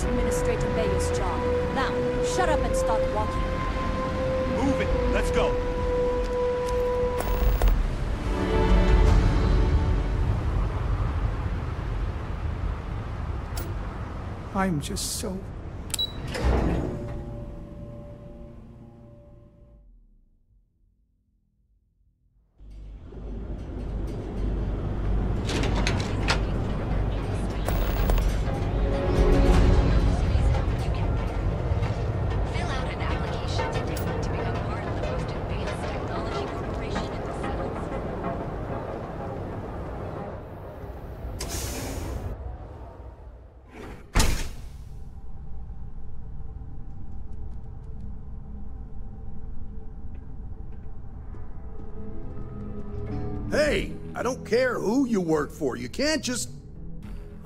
That's Administrator Bayu's job. Now, shut up and start walking. Move it. Let's go. I'm just so I don't care who you work for. You can't just.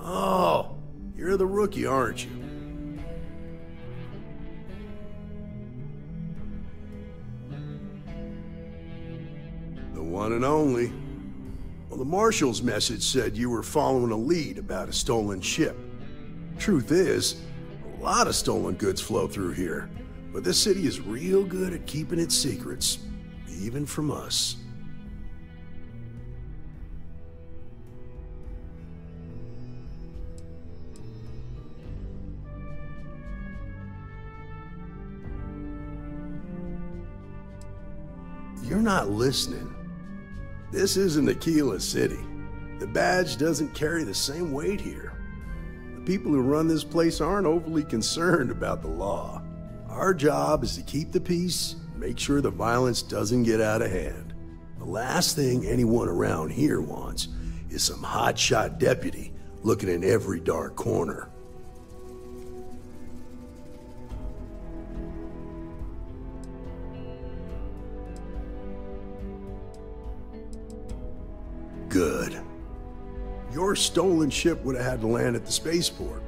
Oh, you're the rookie, aren't you? The one and only. Well, the marshal's message said you were following a lead about a stolen ship. Truth is, a lot of stolen goods flow through here, but this city is real good at keeping its secrets, even from us. You're not listening. This isn't Aquila City. The badge doesn't carry the same weight here. The people who run this place aren't overly concerned about the law. Our job is to keep the peace, make sure the violence doesn't get out of hand. The last thing anyone around here wants is some hotshot deputy looking in every dark corner. Good. Your stolen ship would have had to land at the spaceport.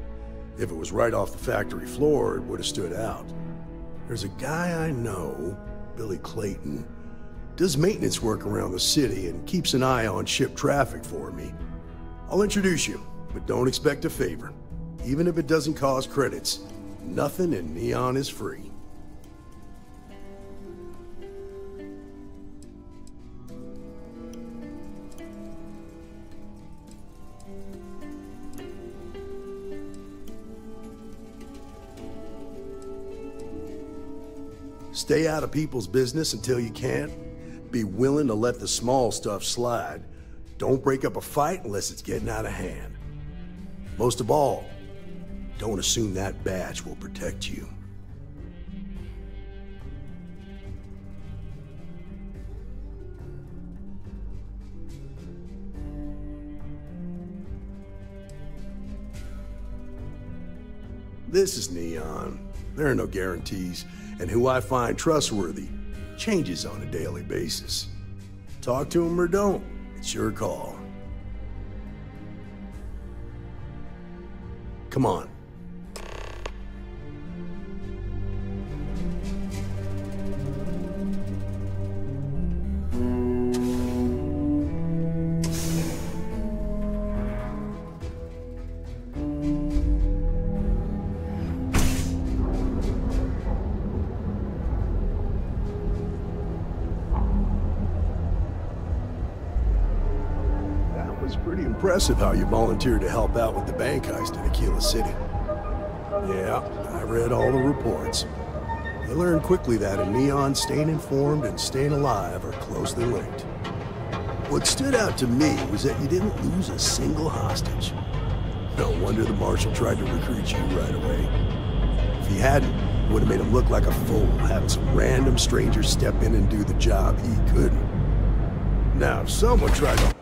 If it was right off the factory floor, it would have stood out. There's a guy I know, Billy Clayton, does maintenance work around the city and keeps an eye on ship traffic for me. I'll introduce you, but don't expect a favor. Even if it doesn't cost credits, nothing in Neon is free. Stay out of people's business until you can. Be willing to let the small stuff slide. Don't break up a fight unless it's getting out of hand. Most of all, don't assume that badge will protect you. This is Neon. There are no guarantees, and who I find trustworthy changes on a daily basis. Talk to him or don't, it's your call. Come on. Impressive how you volunteered to help out with the bank heist in Aquila City. Yeah, I read all the reports. You learned quickly that in Neon, staying informed and staying alive are closely linked. What stood out to me was that you didn't lose a single hostage. No wonder the Marshal tried to recruit you right away. If he hadn't, it would have made him look like a fool, having some random stranger step in and do the job he couldn't. Now, if someone tried to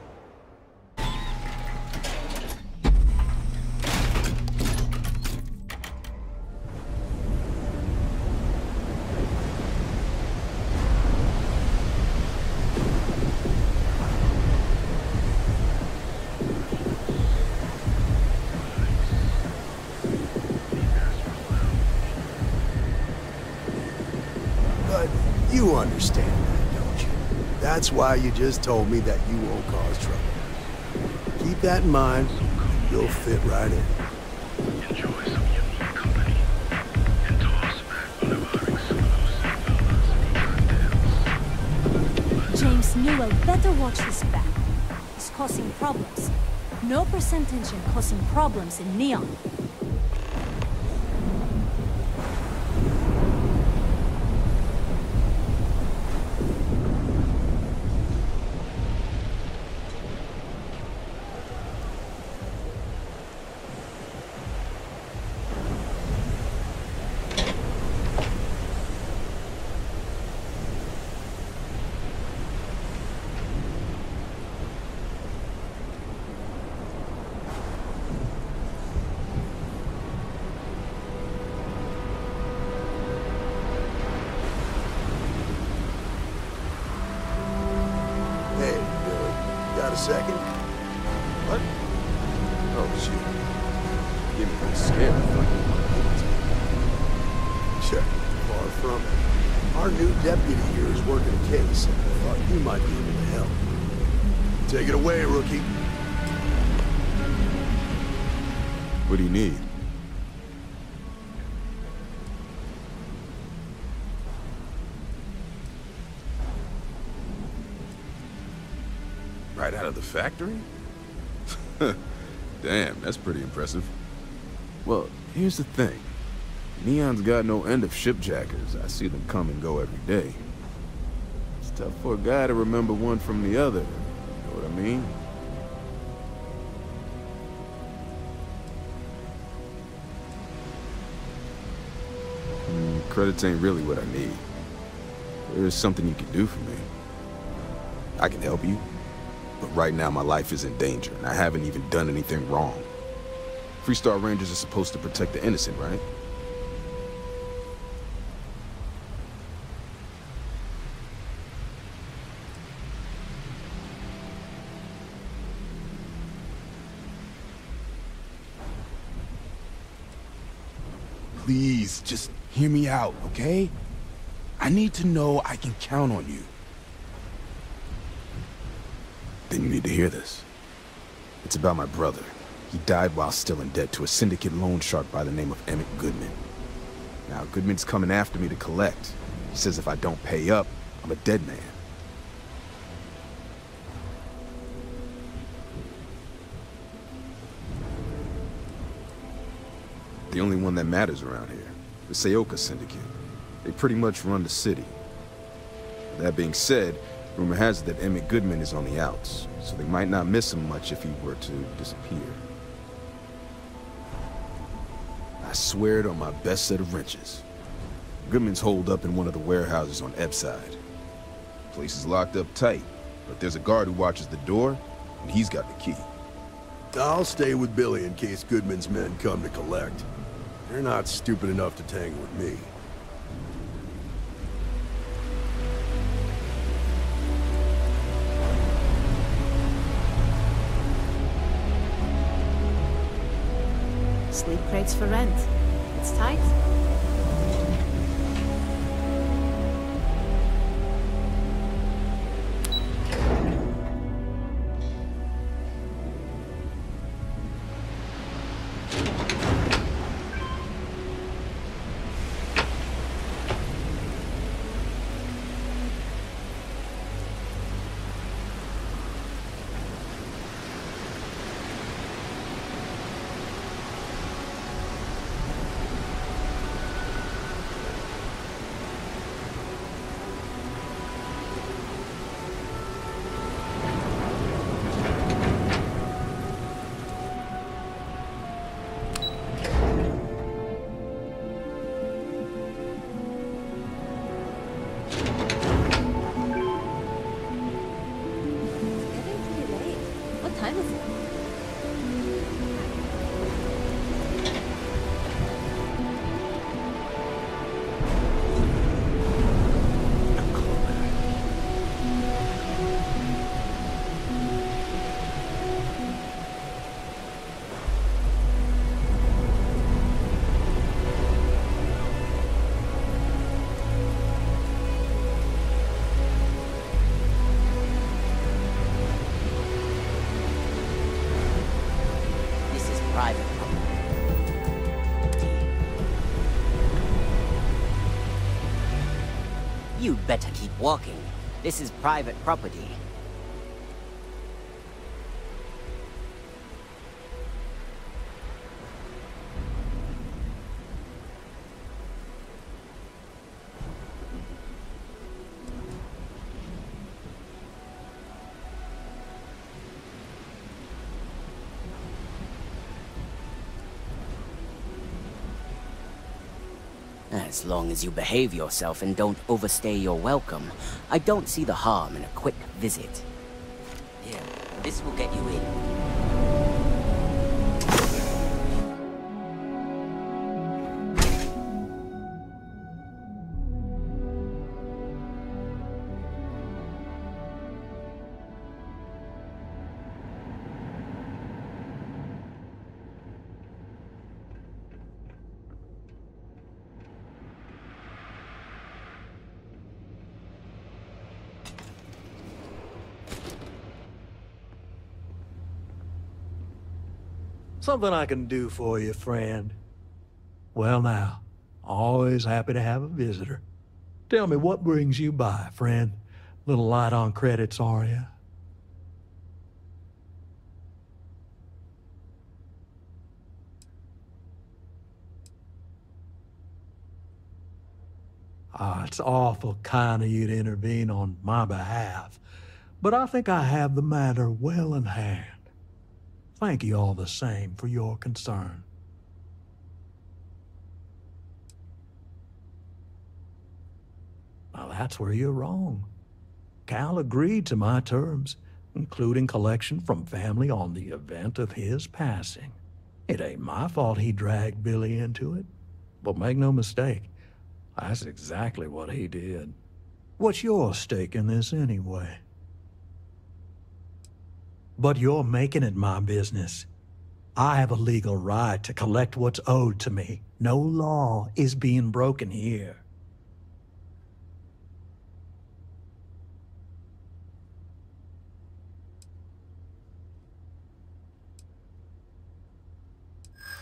why you just told me that you won't cause trouble. Keep that in mind, and you'll fit right in. Enjoy some unique company and toss back one of our exclusive cocktails. James Newell better watch his back. He's causing problems. No percentage in causing problems in Neon. Out of the factory? Damn, that's pretty impressive. Well, here's the thing. Neon's got no end of shipjackers. I see them come and go every day. It's tough for a guy to remember one from the other. You know what I mean? Mm, credits ain't really what I need. There is something you can do for me. I can help you, but right now my life is in danger, and I haven't even done anything wrong. Freestar Rangers are supposed to protect the innocent, right? Please, just hear me out, okay? I need to know I can count on you. Then you need to hear this. It's about my brother. He died while still in debt to a syndicate loan shark by the name of Emmett Goodman. Now, Goodman's coming after me to collect. He says if I don't pay up, I'm a dead man. The only one that matters around here. The Seokguh Syndicate. They pretty much run the city. That being said, rumor has it that Emmett Goodman is on the outs, so they might not miss him much if he were to disappear. I swear it on my best set of wrenches. Goodman's holed up in one of the warehouses on Ebbside. Place is locked up tight, but there's a guard who watches the door, and he's got the key. I'll stay with Billy in case Goodman's men come to collect. They're not stupid enough to tangle with me. Crates for rent. It's tight. Better keep walking. This is private property. As long as you behave yourself and don't overstay your welcome, I don't see the harm in a quick visit. Here, this will get you in. Something I can do for you, friend. Well now, always happy to have a visitor. Tell me what brings you by, friend. Little light on credits, are you? Ah, it's awful kind of you to intervene on my behalf, but I think I have the matter well in hand. Thank you all the same for your concern. Now that's where you're wrong. Cal agreed to my terms, including collection from family on the event of his passing. It ain't my fault he dragged Billy into it. But make no mistake, that's exactly what he did. What's your stake in this anyway? But you're making it my business. I have a legal right to collect what's owed to me. No law is being broken here.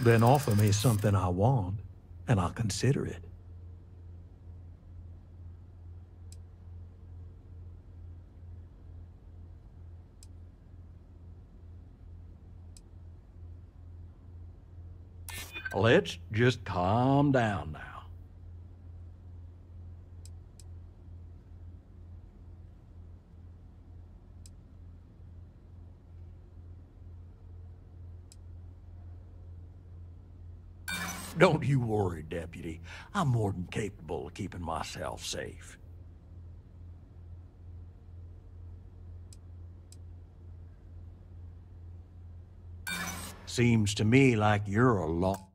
Then offer me something I want, and I'll consider it. Let's just calm down now. Don't you worry, Deputy. I'm more than capable of keeping myself safe. Seems to me like you're a lot.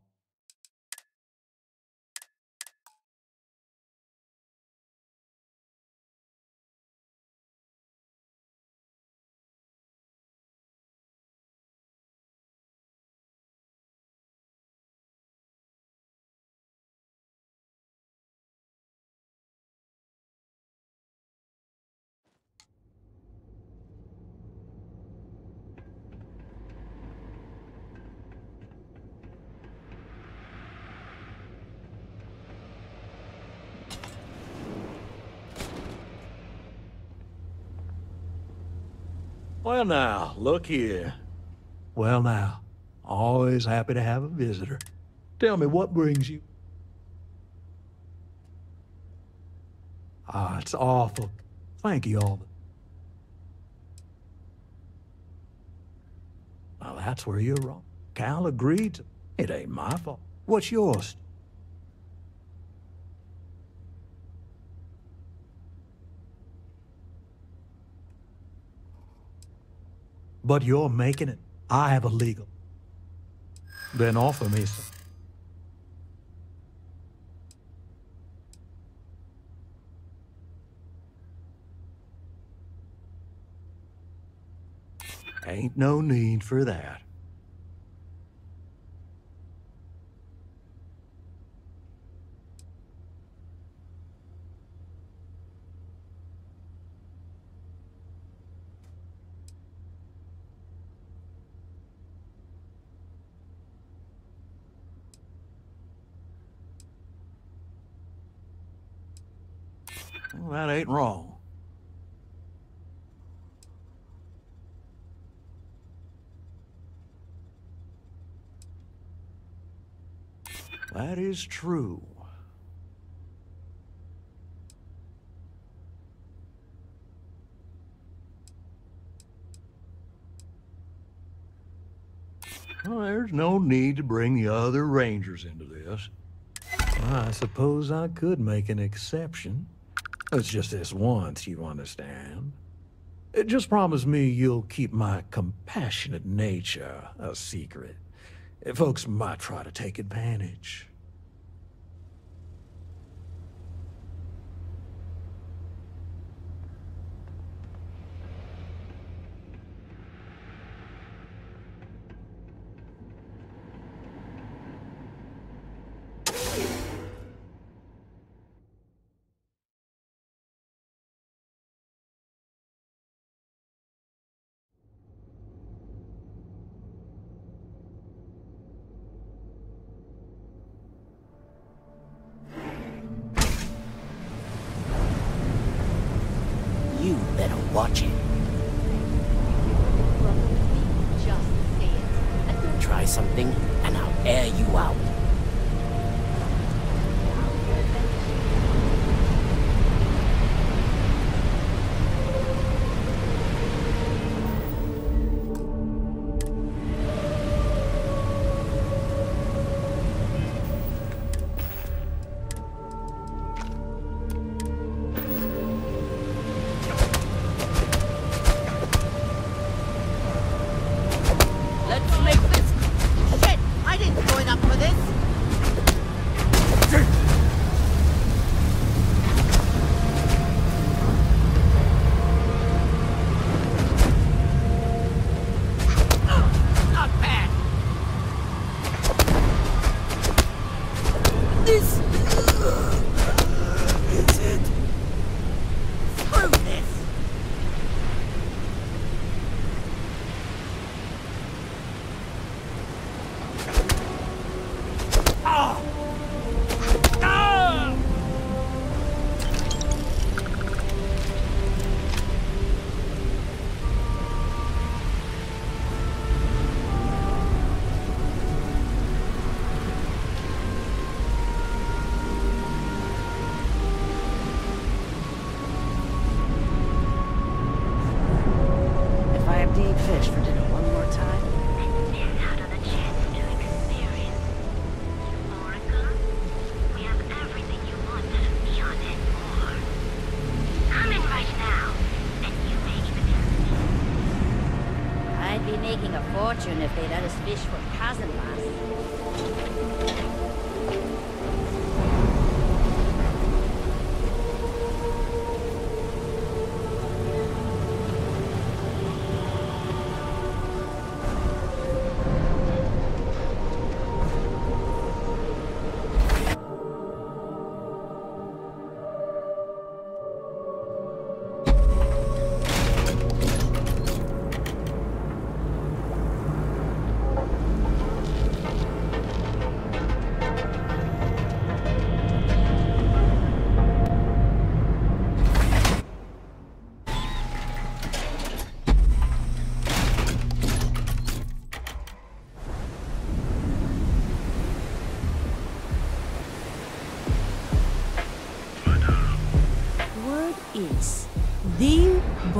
Well, now, look here. Well, now, always happy to have a visitor. Tell me, what brings you? Ah, it's awful. Thank you all. Now, that's where you're wrong. Cal agreed. It ain't my fault. What's yours? But you're making it. I have a legal. Then offer me some. Ain't no need for that. That ain't wrong. That is true. Well, there's no need to bring the other rangers into this. I suppose I could make an exception. It's just this once, you understand. Just promise me you'll keep my compassionate nature a secret. Folks might try to take advantage.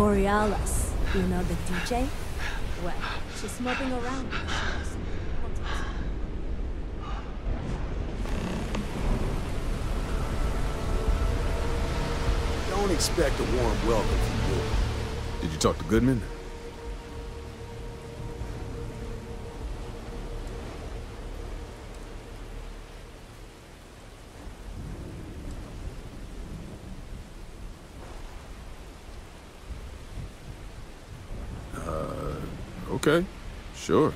Borealis. You know the DJ? Well, she's moping around. Don't expect a warm welcome from you. Did you talk to Goodman? Uh, okay. Sure.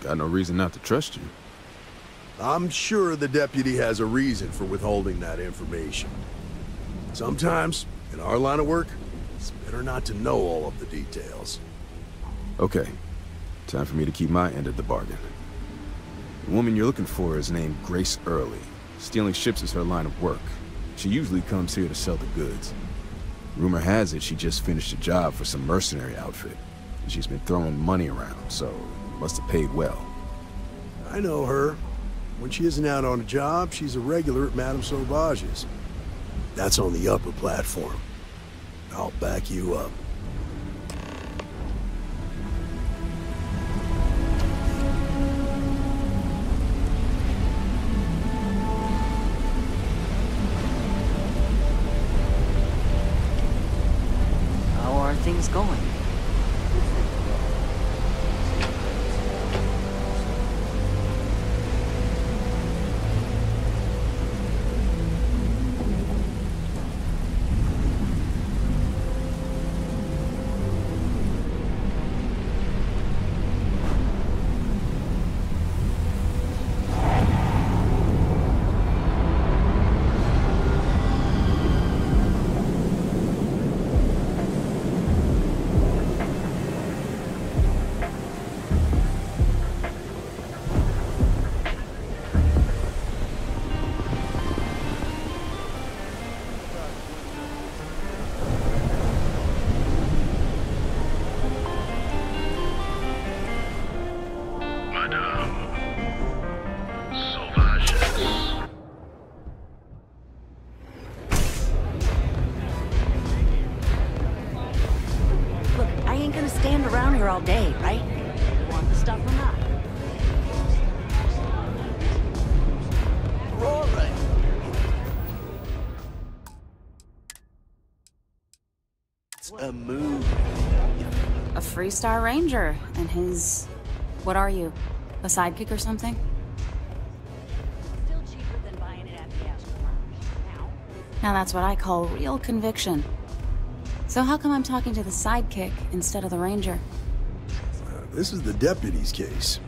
Got no reason not to trust you. I'm sure the deputy has a reason for withholding that information. Sometimes, in our line of work, it's better not to know all of the details. Okay. Time for me to keep my end of the bargain. The woman you're looking for is named Grace Early. Stealing ships is her line of work. She usually comes here to sell the goods. Rumor has it she just finished a job for some mercenary outfit. And she's been throwing money around, so must have paid well. I know her. When she isn't out on a job, she's a regular at Madame Sauvage's. That's on the upper platform. I'll back you up. How are things going? A Freestar Ranger and his. What are you? A sidekick or something? Still cheaper than buying it at the Now, Now that's what I call real conviction. So how come I'm talking to the sidekick instead of the Ranger? Uh, this is the deputy's case.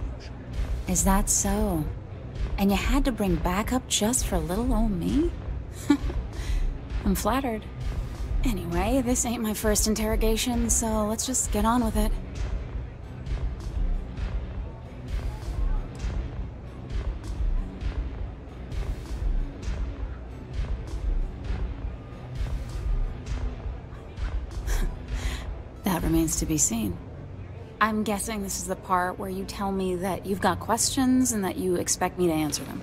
Is that so? And you had to bring backup just for little old me? I'm flattered. Anyway, this ain't my first interrogation, so let's just get on with it. that remains to be seen. I'm guessing this is the part where you tell me that you've got questions and that you expect me to answer them.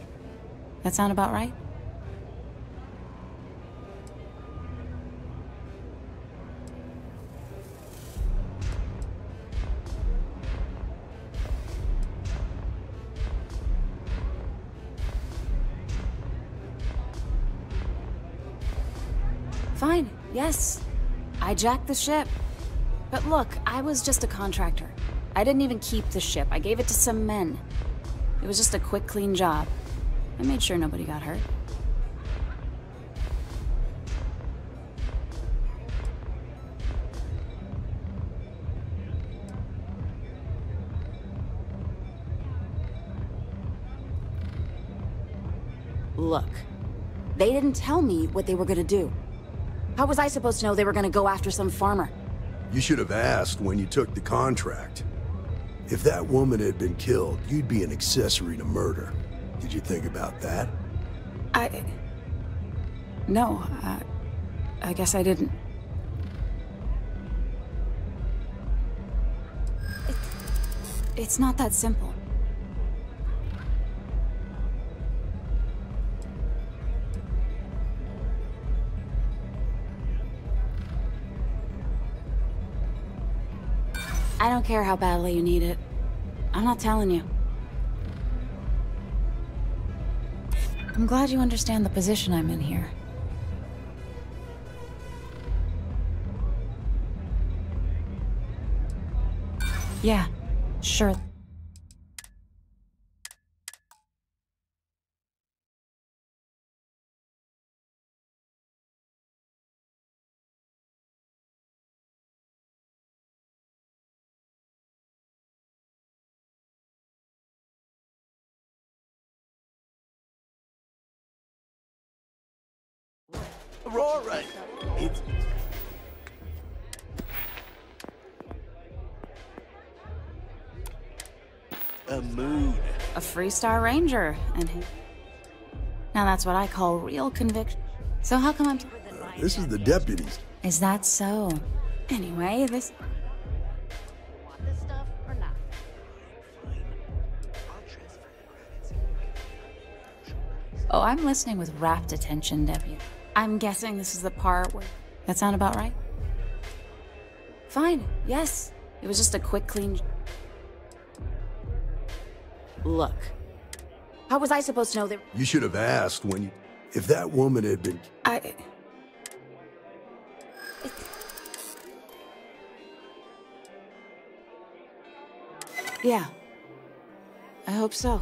That sound about right? Yes. I jacked the ship. But look, I was just a contractor. I didn't even keep the ship. I gave it to some men. It was just a quick, clean job. I made sure nobody got hurt. Look, they didn't tell me what they were gonna do. How was I supposed to know they were gonna go after some farmer? You should have asked when you took the contract. If that woman had been killed, you'd be an accessory to murder. Did you think about that? I. No, uh, I guess I didn't. It, it's not that simple. I don't care how badly you need it. I'm not telling you. I'm glad you understand the position I'm in here. Yeah, sure. Freestar Ranger, and he... Now that's what I call real conviction. So how come I'm... Uh, this is the deputies. Is that so? Anyway, this... This stuff or not? Oh, I'm listening with rapt attention, Deputy. I'm guessing this is the part where... That sound about right? Fine, yes. It was just a quick, clean... Look. How was I supposed to know that... You should have asked when you... If that woman had been... I... Yeah. I hope so.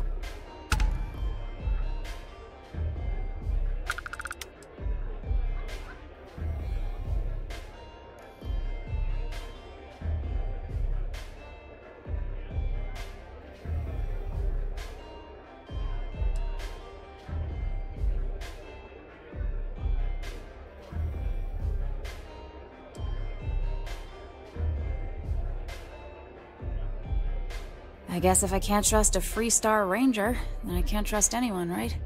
Guess if I can't trust a Freestar Ranger, then I can't trust anyone, right?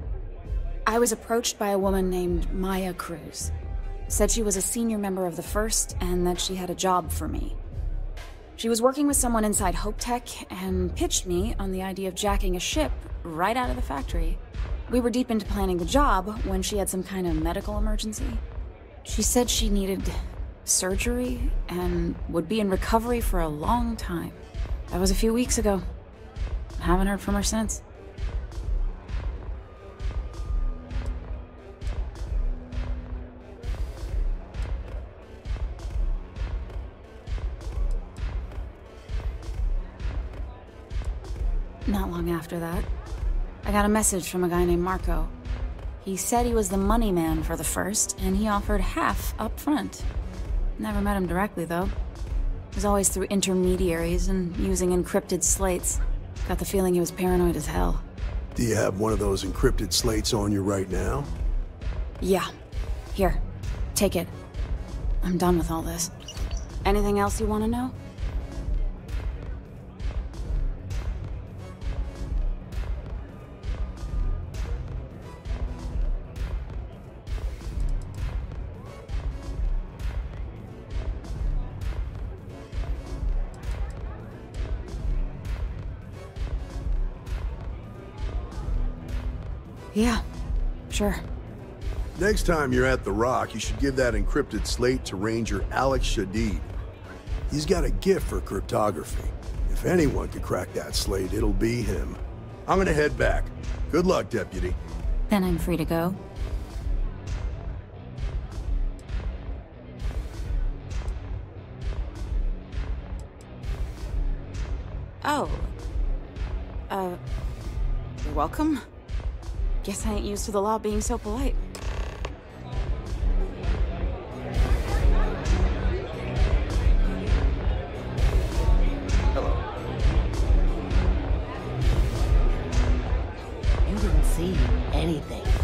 I was approached by a woman named Maya Cruz. Said she was a senior member of the First and that she had a job for me. She was working with someone inside Hope Tech and pitched me on the idea of jacking a ship right out of the factory. We were deep into planning the job when she had some kind of medical emergency. She said she needed surgery and would be in recovery for a long time. That was a few weeks ago. Haven't heard from her since. Not long after that, I got a message from a guy named Marco. He said he was the money man for the first, and he offered half up front. Never met him directly, though. It was always through intermediaries and using encrypted slates. Got the feeling he was paranoid as hell. Do you have one of those encrypted slates on you right now? Yeah. Here. Take it. I'm done with all this. Anything else you want to know? Yeah, sure. Next time you're at The Rock, you should give that encrypted slate to Ranger Alex Shadid. He's got a gift for cryptography. If anyone could crack that slate, it'll be him. I'm gonna head back. Good luck, Deputy. Then I'm free to go. Oh. Uh, you're welcome. Guess I ain't used to the law being so polite. Hello. You didn't see anything.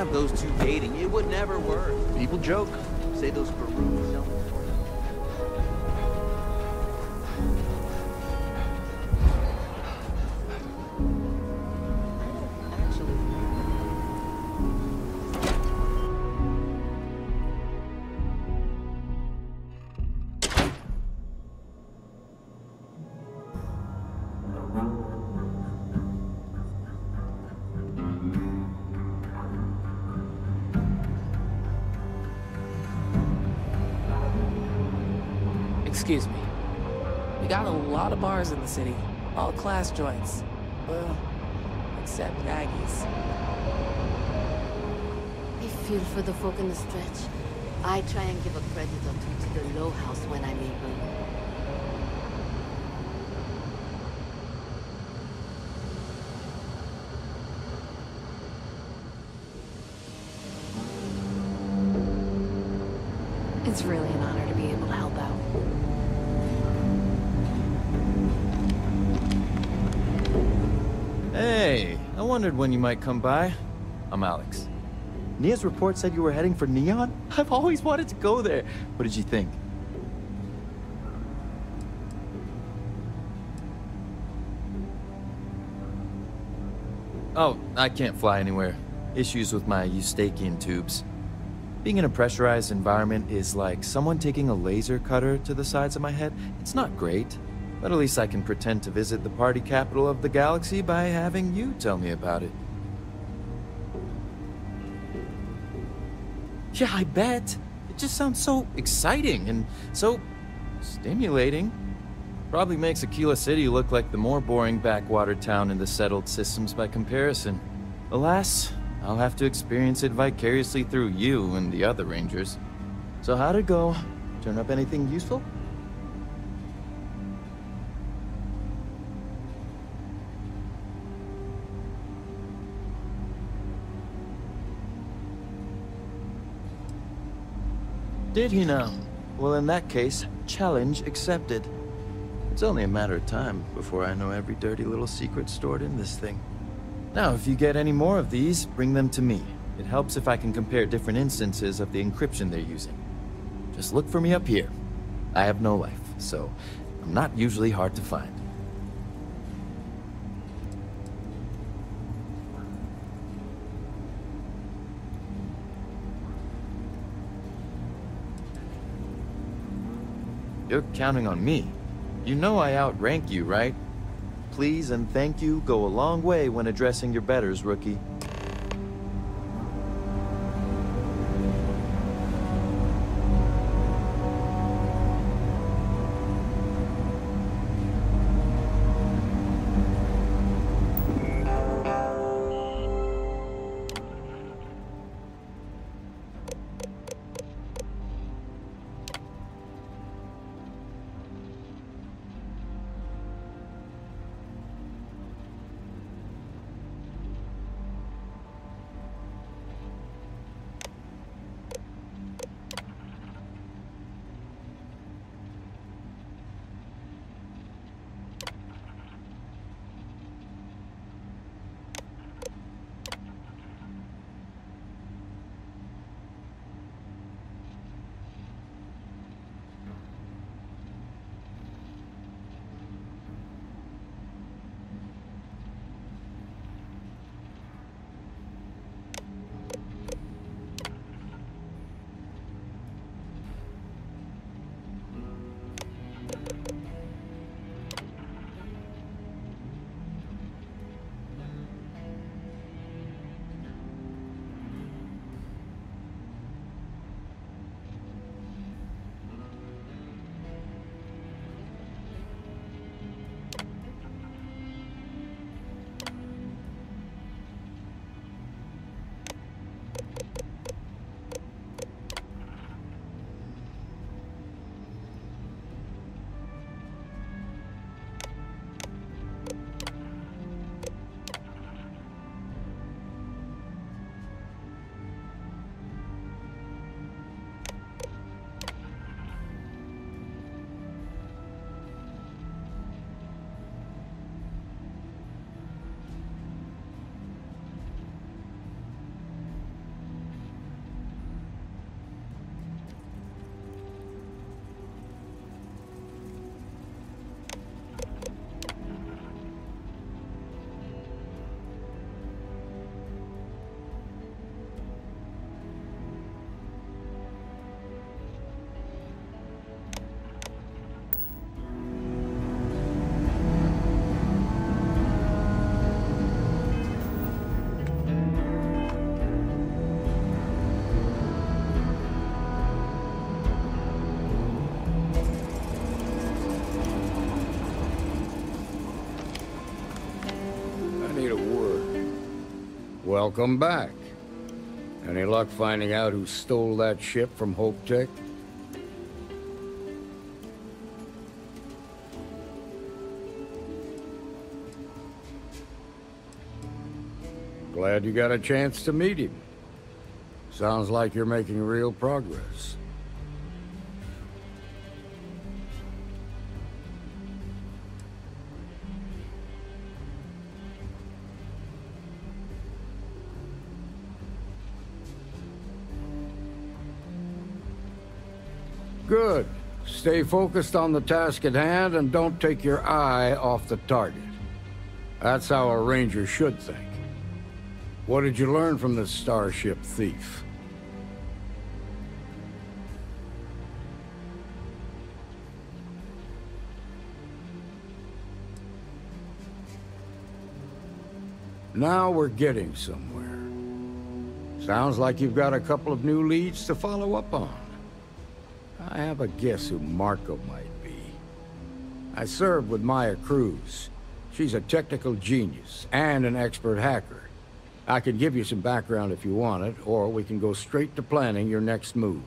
Have those two dating. It would never work. People joke. Say those in the city, all class joints. Well, except Maggie's. I feel for the folk in the stretch. I try and give a credit or two to the low house when I'm able. Wondered when you might come by. I'm Alex. Nia's report said you were heading for Neon? I've always wanted to go there. What did you think? Oh, I can't fly anywhere. Issues with my Eustachian tubes. Being in a pressurized environment is like someone taking a laser cutter to the sides of my head. It's not great, but at least I can pretend to visit the party capital of the galaxy by having you tell me about it. Yeah, I bet. It just sounds so exciting and so stimulating. Probably makes Aquila City look like the more boring backwater town in the settled systems by comparison. Alas, I'll have to experience it vicariously through you and the other rangers. So how'd it go? Turn up anything useful? Did he now? Well, in that case, challenge accepted. It's only a matter of time before I know every dirty little secret stored in this thing. Now, if you get any more of these, bring them to me. It helps if I can compare different instances of the encryption they're using. Just look for me up here. I have no life, so I'm not usually hard to find. You're counting on me. You know I outrank you, right? Please and thank you go a long way when addressing your betters, rookie. Welcome back. Any luck finding out who stole that ship from Hope Tech? Glad you got a chance to meet him. Sounds like you're making real progress. Stay focused on the task at hand and don't take your eye off the target. That's how a ranger should think. What did you learn from this starship thief? Now we're getting somewhere. Sounds like you've got a couple of new leads to follow up on. I have a guess who Marco might be. I served with Maya Cruz. She's a technical genius and an expert hacker. I can give you some background if you want it, or we can go straight to planning your next move.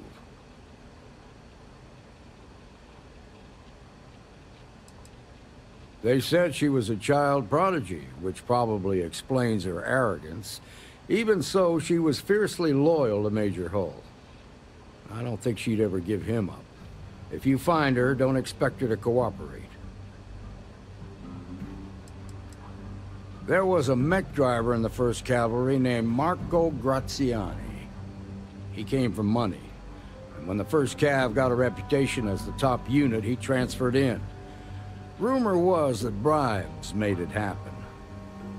They said she was a child prodigy, which probably explains her arrogance. Even so, she was fiercely loyal to Major Hull. I don't think she'd ever give him up. If you find her, don't expect her to cooperate. There was a mech driver in the 1st Cavalry named Marco Graziani. He came from money. And when the 1st Cav got a reputation as the top unit, he transferred in. Rumor was that bribes made it happen.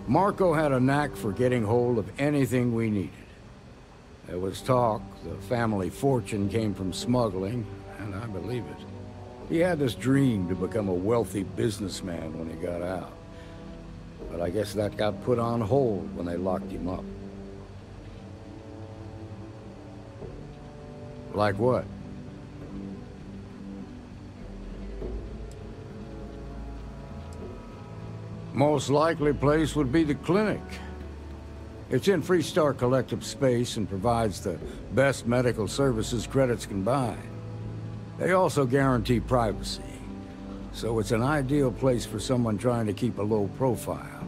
Marco had a knack for getting hold of anything we needed. There was talk the family fortune came from smuggling, and I believe it. He had this dream to become a wealthy businessman when he got out. But I guess that got put on hold when they locked him up. Like what? Most likely place would be the clinic. It's in Freestar Collective space and provides the best medical services credits can buy. They also guarantee privacy, so it's an ideal place for someone trying to keep a low profile.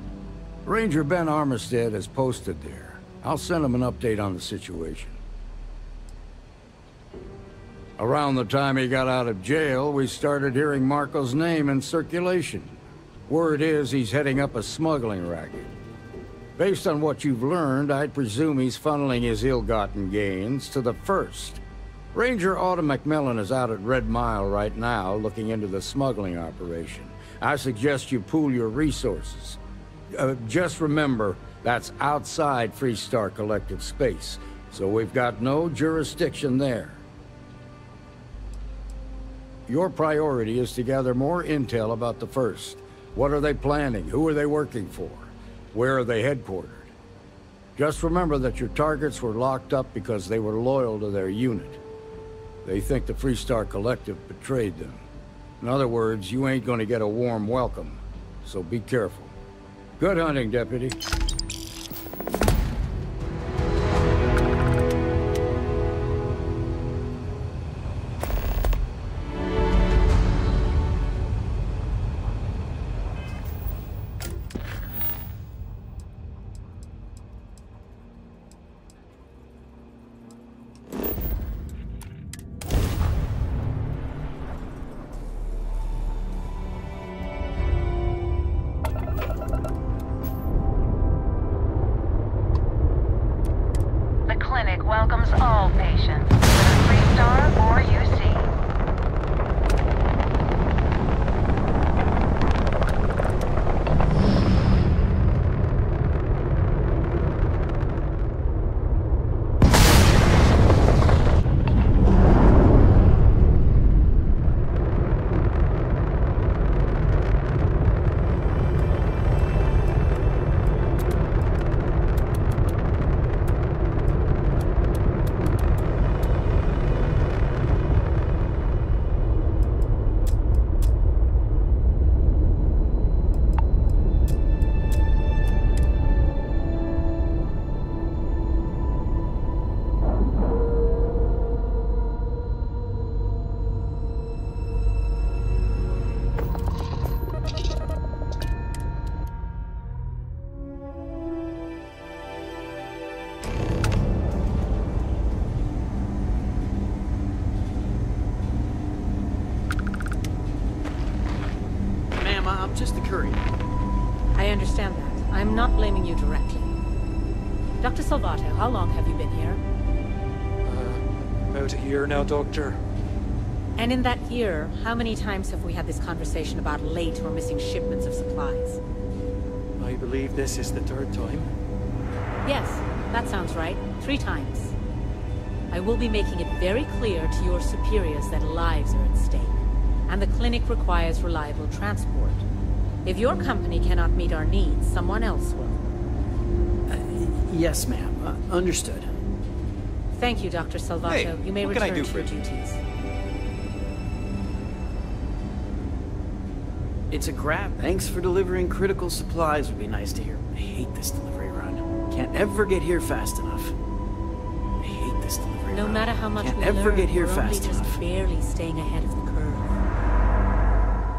Ranger Ben Armistead is posted there. I'll send him an update on the situation. Around the time he got out of jail, we started hearing Marco's name in circulation. Word is he's heading up a smuggling racket. Based on what you've learned, I'd presume he's funneling his ill-gotten gains to the first. Ranger Autumn MacMillan is out at Red Mile right now, looking into the smuggling operation. I suggest you pool your resources. Uh, just remember, that's outside Freestar Collective space, so we've got no jurisdiction there. Your priority is to gather more intel about the First. What are they planning? Who are they working for? Where are they headquartered? Just remember that your targets were locked up because they were loyal to their unit. They think the Freestar Collective betrayed them. In other words, you ain't gonna get a warm welcome, so be careful. Good hunting, Deputy. Doctor. And in that year, how many times have we had this conversation about late or missing shipments of supplies? I believe this is the third time. Yes, that sounds right. Three times. I will be making it very clear to your superiors that lives are at stake, and the clinic requires reliable transport. If your company cannot meet our needs, someone else will. Uh, yes, ma'am. Uh, understood. Thank you, Dr. Salvato. Hey, you may what can I return do to for your you? duties. It's a grab. Thanks for delivering critical supplies would be nice to hear. I hate this delivery run. Can't ever get here fast enough. I hate this delivery No run. matter how much Can't we ever learn, get here we're fast only just enough. barely staying ahead of the curve.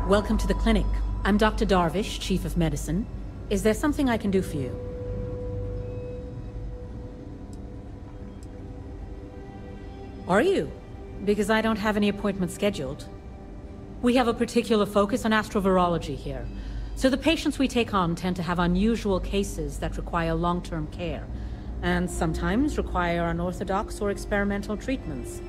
Welcome to the clinic. I'm Dr. Darvish, Chief of Medicine. Is there something I can do for you? Are you? Because I don't have any appointments scheduled. We have a particular focus on astrovirology here. So the patients we take on tend to have unusual cases that require long-term care, and sometimes require unorthodox or experimental treatments.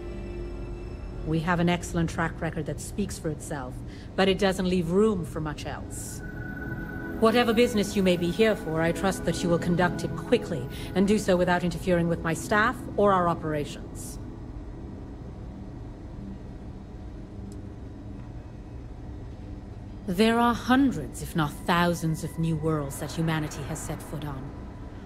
We have an excellent track record that speaks for itself, but it doesn't leave room for much else. Whatever business you may be here for, I trust that you will conduct it quickly, and do so without interfering with my staff or our operations. There are hundreds, if not thousands, of new worlds that humanity has set foot on.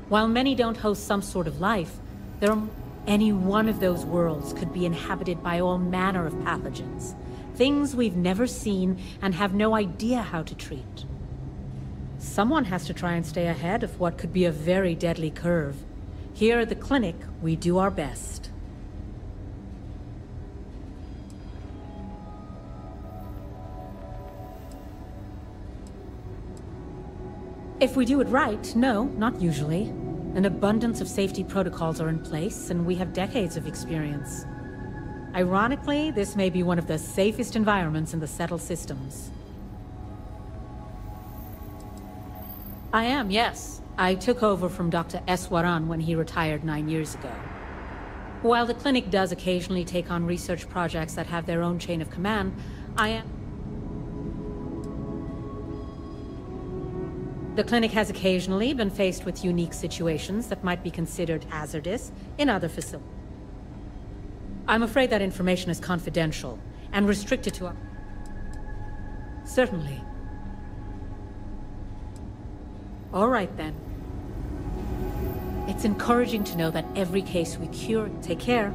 While many don't host some sort of life, there are any one of those worlds could be inhabited by all manner of pathogens. Things we've never seen and have no idea how to treat. Someone has to try and stay ahead of what could be a very deadly curve. Here at the clinic, we do our best. If we do it right, no, not usually. An abundance of safety protocols are in place, and we have decades of experience. Ironically, this may be one of the safest environments in the settled systems. I am, yes. I took over from Dr. Eswaran when he retired nine years ago. While the clinic does occasionally take on research projects that have their own chain of command, I am... The clinic has occasionally been faced with unique situations that might be considered hazardous in other facilities. I'm afraid that information is confidential and restricted to... Certainly. All right, then. It's encouraging to know that every case we cure... Take care.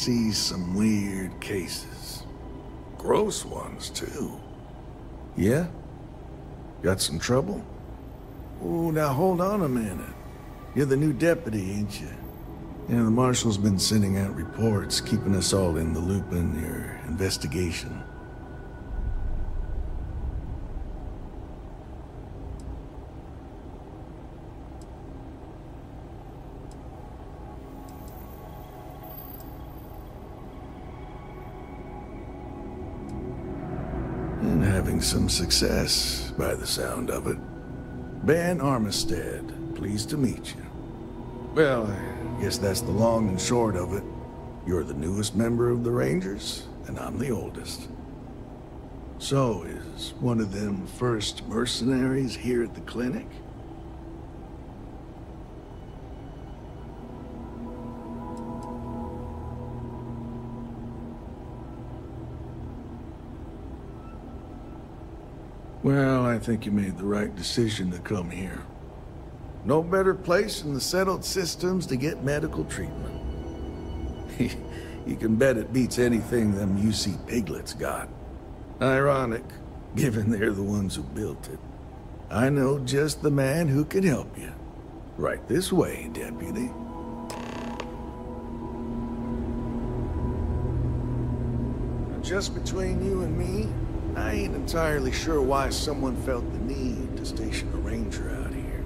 Sees some weird cases. Gross ones, too. Yeah? Got some trouble? Oh, now hold on a minute. You're the new deputy, ain't you? Yeah, the marshal's been sending out reports, keeping us all in the loop in your investigation. Having some success, by the sound of it. Ben Armistead, pleased to meet you. Well, I guess that's the long and short of it. You're the newest member of the Rangers, and I'm the oldest. So, is one of them first mercenaries here at the clinic? Well, I think you made the right decision to come here. No better place in the settled systems to get medical treatment. you can bet it beats anything them UC piglets got. Ironic, given they're the ones who built it. I know just the man who can help you. Right this way, Deputy. Just between you and me, I ain't entirely sure why someone felt the need to station a ranger out here.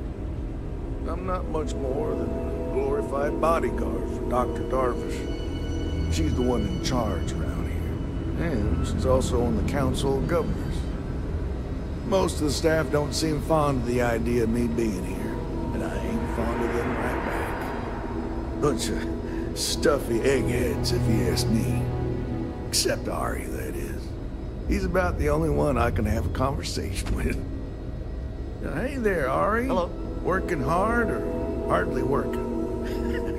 I'm not much more than a glorified bodyguard for Dr. Darvish. She's the one in charge around here. And she's also on the Council of Governors. Most of the staff don't seem fond of the idea of me being here, and I ain't fond of them right back. Bunch of stuffy eggheads, if you ask me. Except Ari. He's about the only one I can have a conversation with. Now, hey there, Ari. Hello. Working hard or hardly working?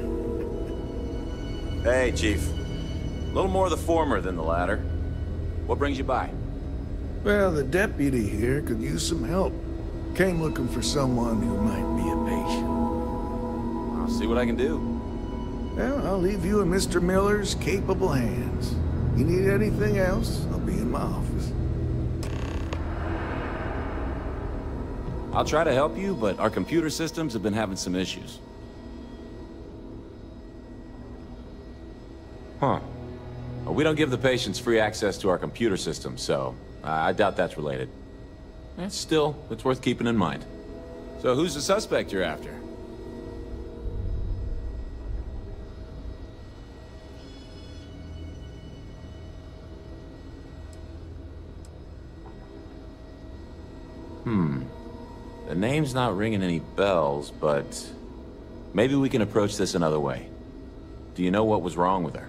Hey, Chief. A little more the former than the latter. What brings you by? Well, the deputy here could use some help. Came looking for someone who might be a patient. I'll see what I can do. Well, I'll leave you in Mr. Miller's capable hands. You need anything else, I'll be in my office. I'll try to help you, but our computer systems have been having some issues. Huh. Well, we don't give the patients free access to our computer system, so uh, I doubt that's related. Still, it's worth keeping in mind. So who's the suspect you're after? The name's not ringing any bells, but maybe we can approach this another way. Do you know what was wrong with her?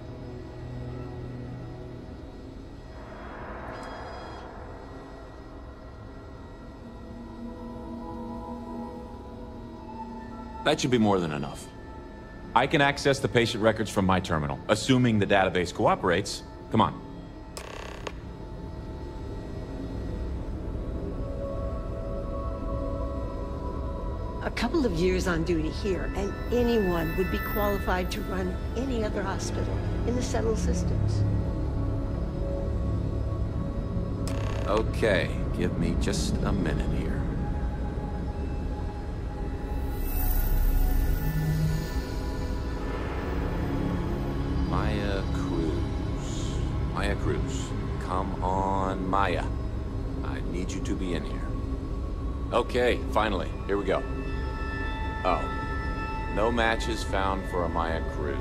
That should be more than enough. I can access the patient records from my terminal, assuming the database cooperates. Come on. Couple of years on duty here, and anyone would be qualified to run any other hospital in the settled systems. Okay, give me just a minute here. Maya Cruz. Maya Cruz. Come on, Maya. I need you to be in here. Okay, finally. Here we go. Oh. No matches found for a Maya Cruz.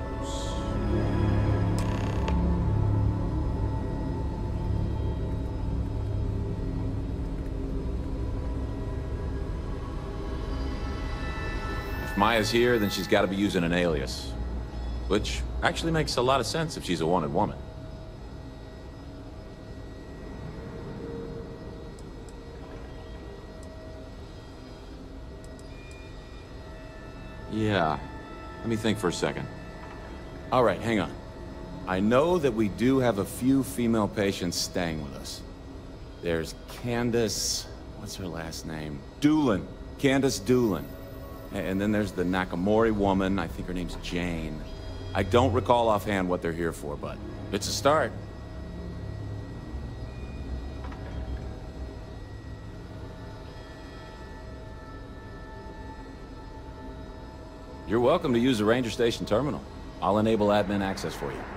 If Maya's here, then she's got to be using an alias. Which actually makes a lot of sense if she's a wanted woman. Yeah. Let me think for a second. All right, hang on. I know that we do have a few female patients staying with us. There's Candace... What's her last name? Doolin. Candace Doolin. And then there's the Nakamori woman. I think her name's Jane. I don't recall offhand what they're here for, but it's a start. You're welcome to use the Ranger Station terminal. I'll enable admin access for you.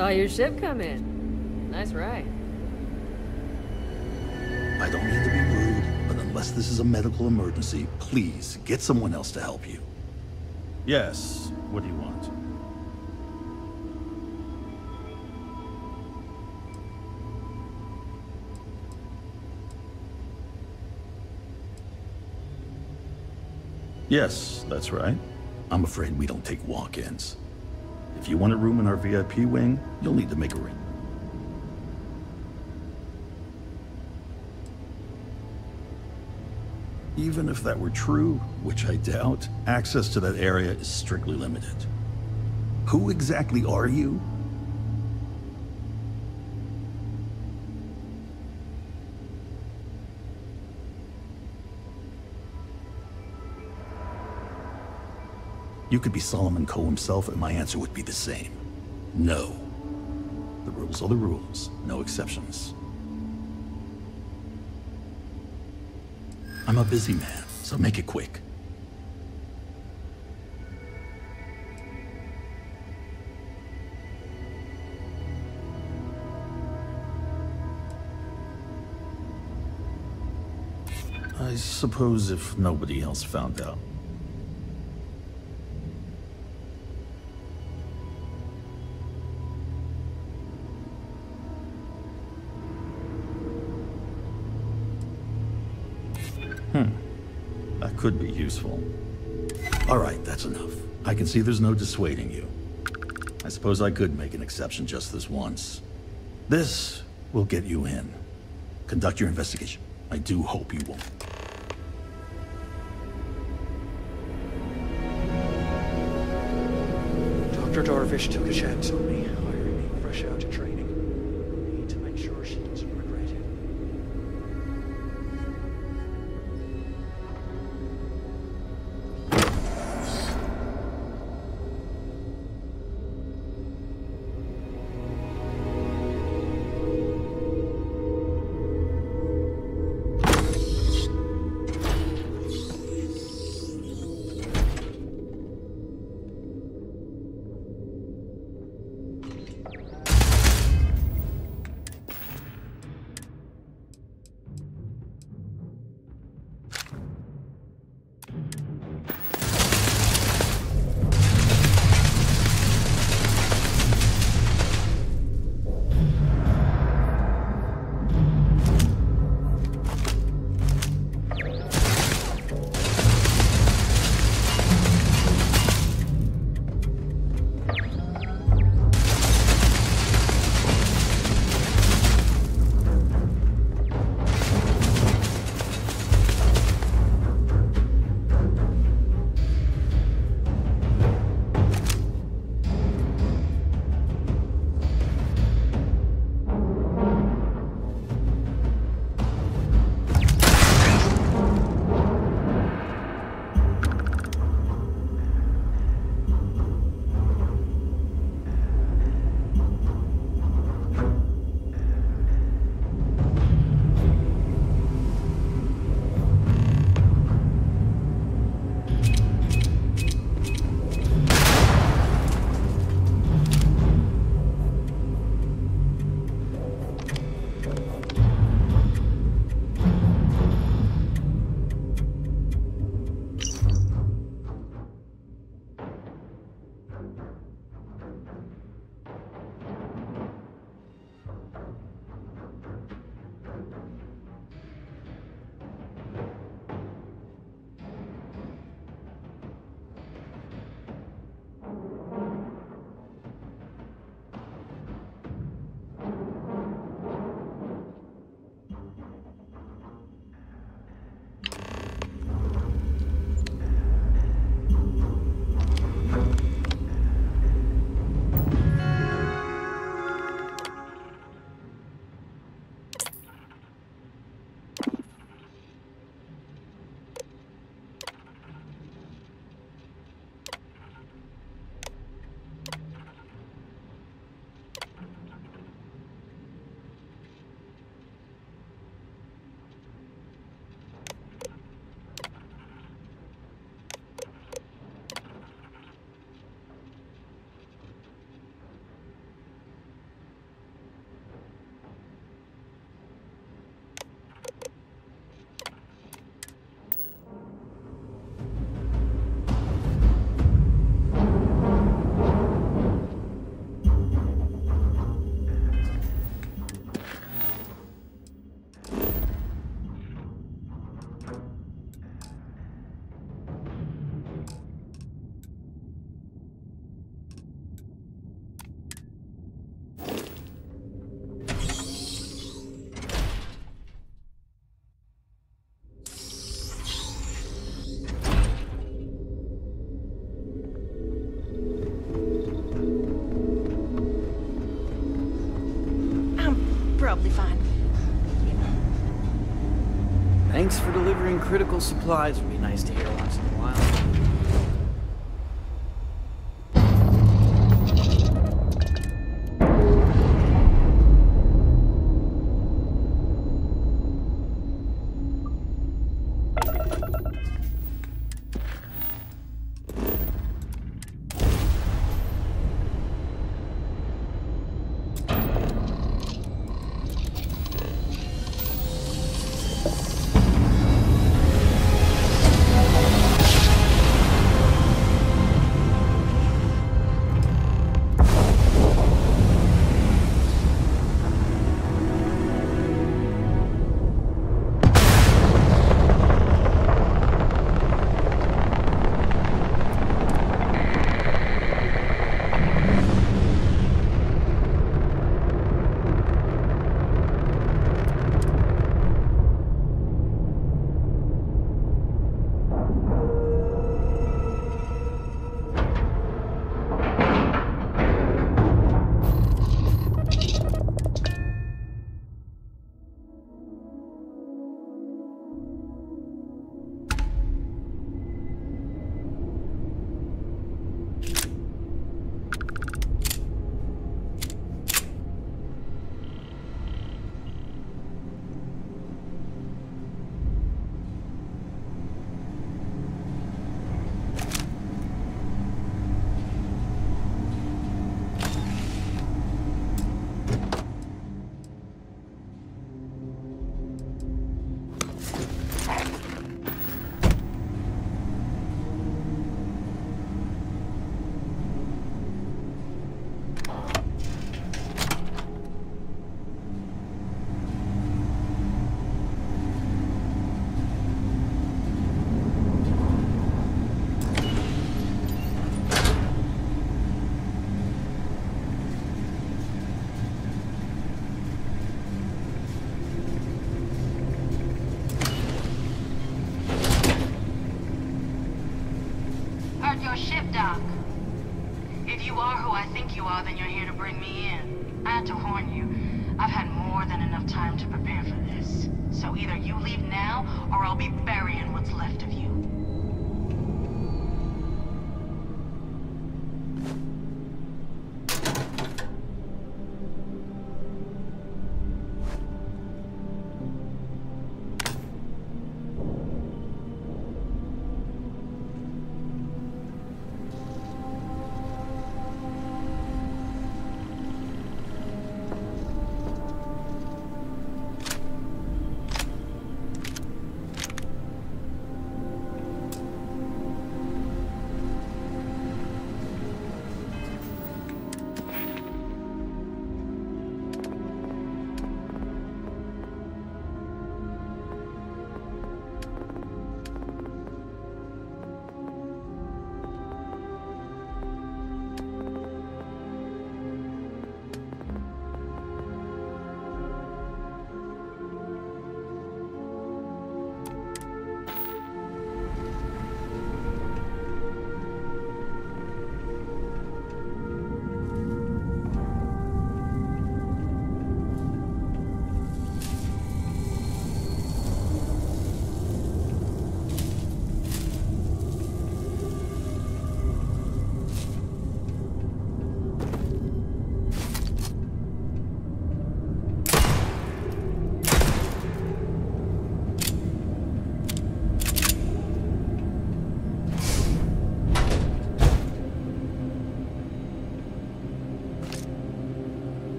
Saw your ship come in. Nice ride. I don't mean to be rude, but unless this is a medical emergency, please get someone else to help you. Yes. What do you want? Yes, that's right. I'm afraid we don't take walk-ins. If you want a room in our VIP wing, you'll need to make a ring. Even if that were true, which I doubt, access to that area is strictly limited. Who exactly are you? You could be Solomon Coe himself, and my answer would be the same. No. The rules are the rules, no exceptions. I'm a busy man, so make it quick. I suppose if nobody else found out. Useful. All right, that's enough. I can see there's no dissuading you. I suppose I could make an exception just this once. This will get you in. Conduct your investigation. I do hope you won't. Dr. Darvish took a chance on me, hiring me fresh out of training. fine. Thanks for delivering critical supplies. It would be nice to hear once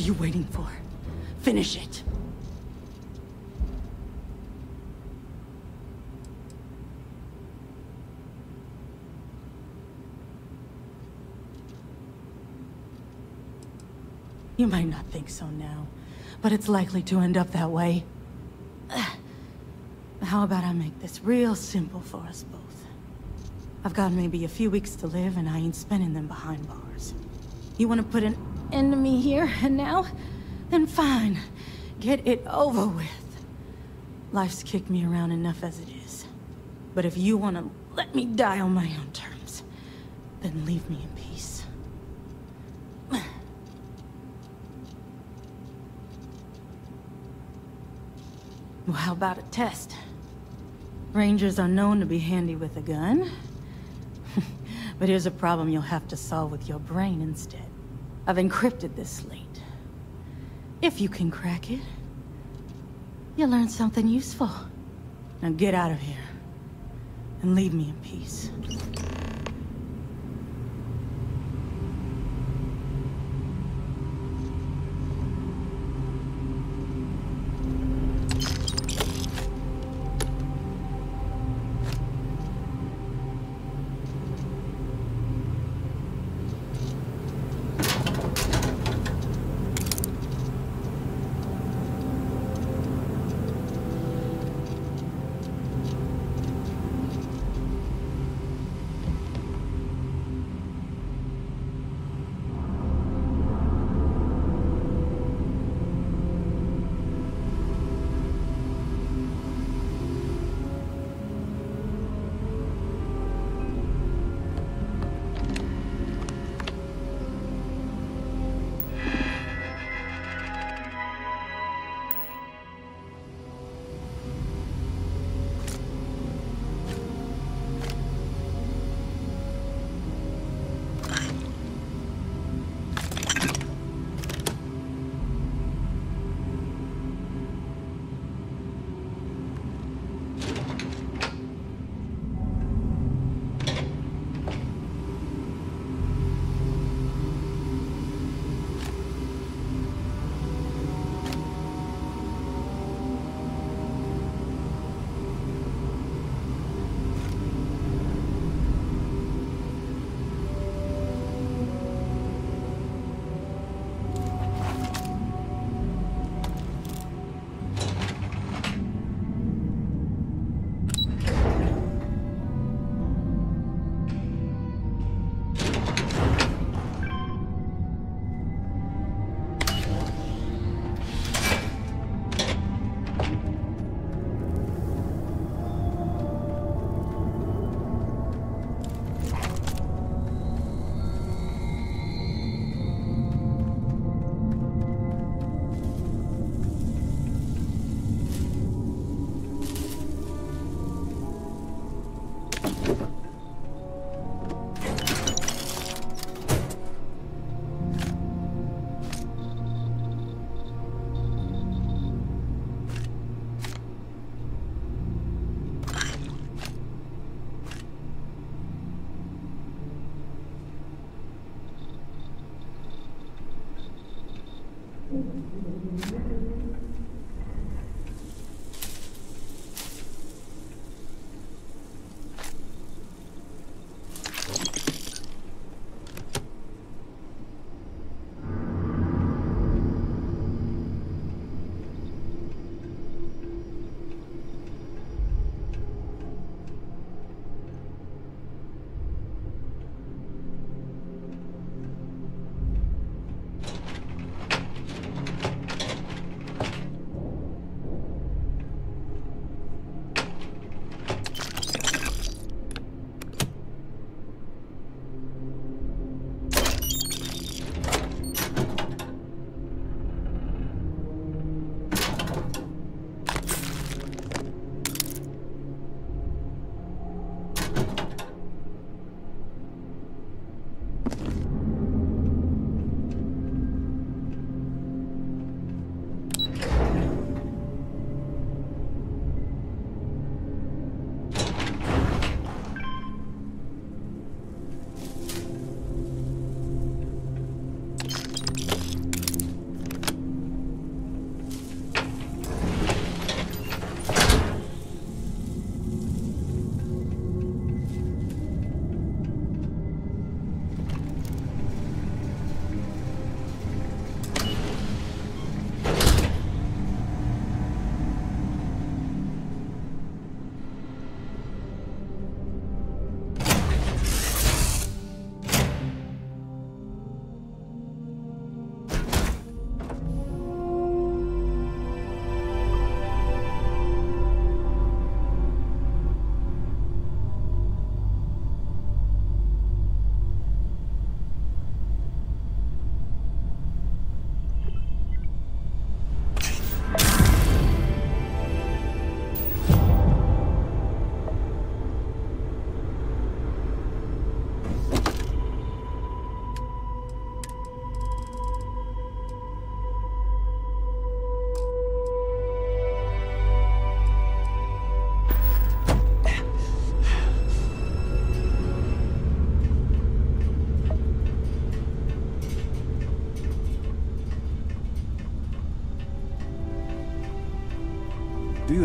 what are you waiting for? Finish it. You might not think so now, but it's likely to end up that way. How about I make this real simple for us both? I've got maybe a few weeks to live, and I ain't spending them behind bars. You want to put an me here and now? Then fine. Get it over with. Life's kicked me around enough as it is. But if you want to let me die on my own terms, then leave me in peace. Well, how about a test? Rangers are known to be handy with a gun. but here's a problem you'll have to solve with your brain instead. I've encrypted this slate. If you can crack it, you'll learn something useful. Now get out of here. And leave me in peace.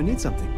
Need something?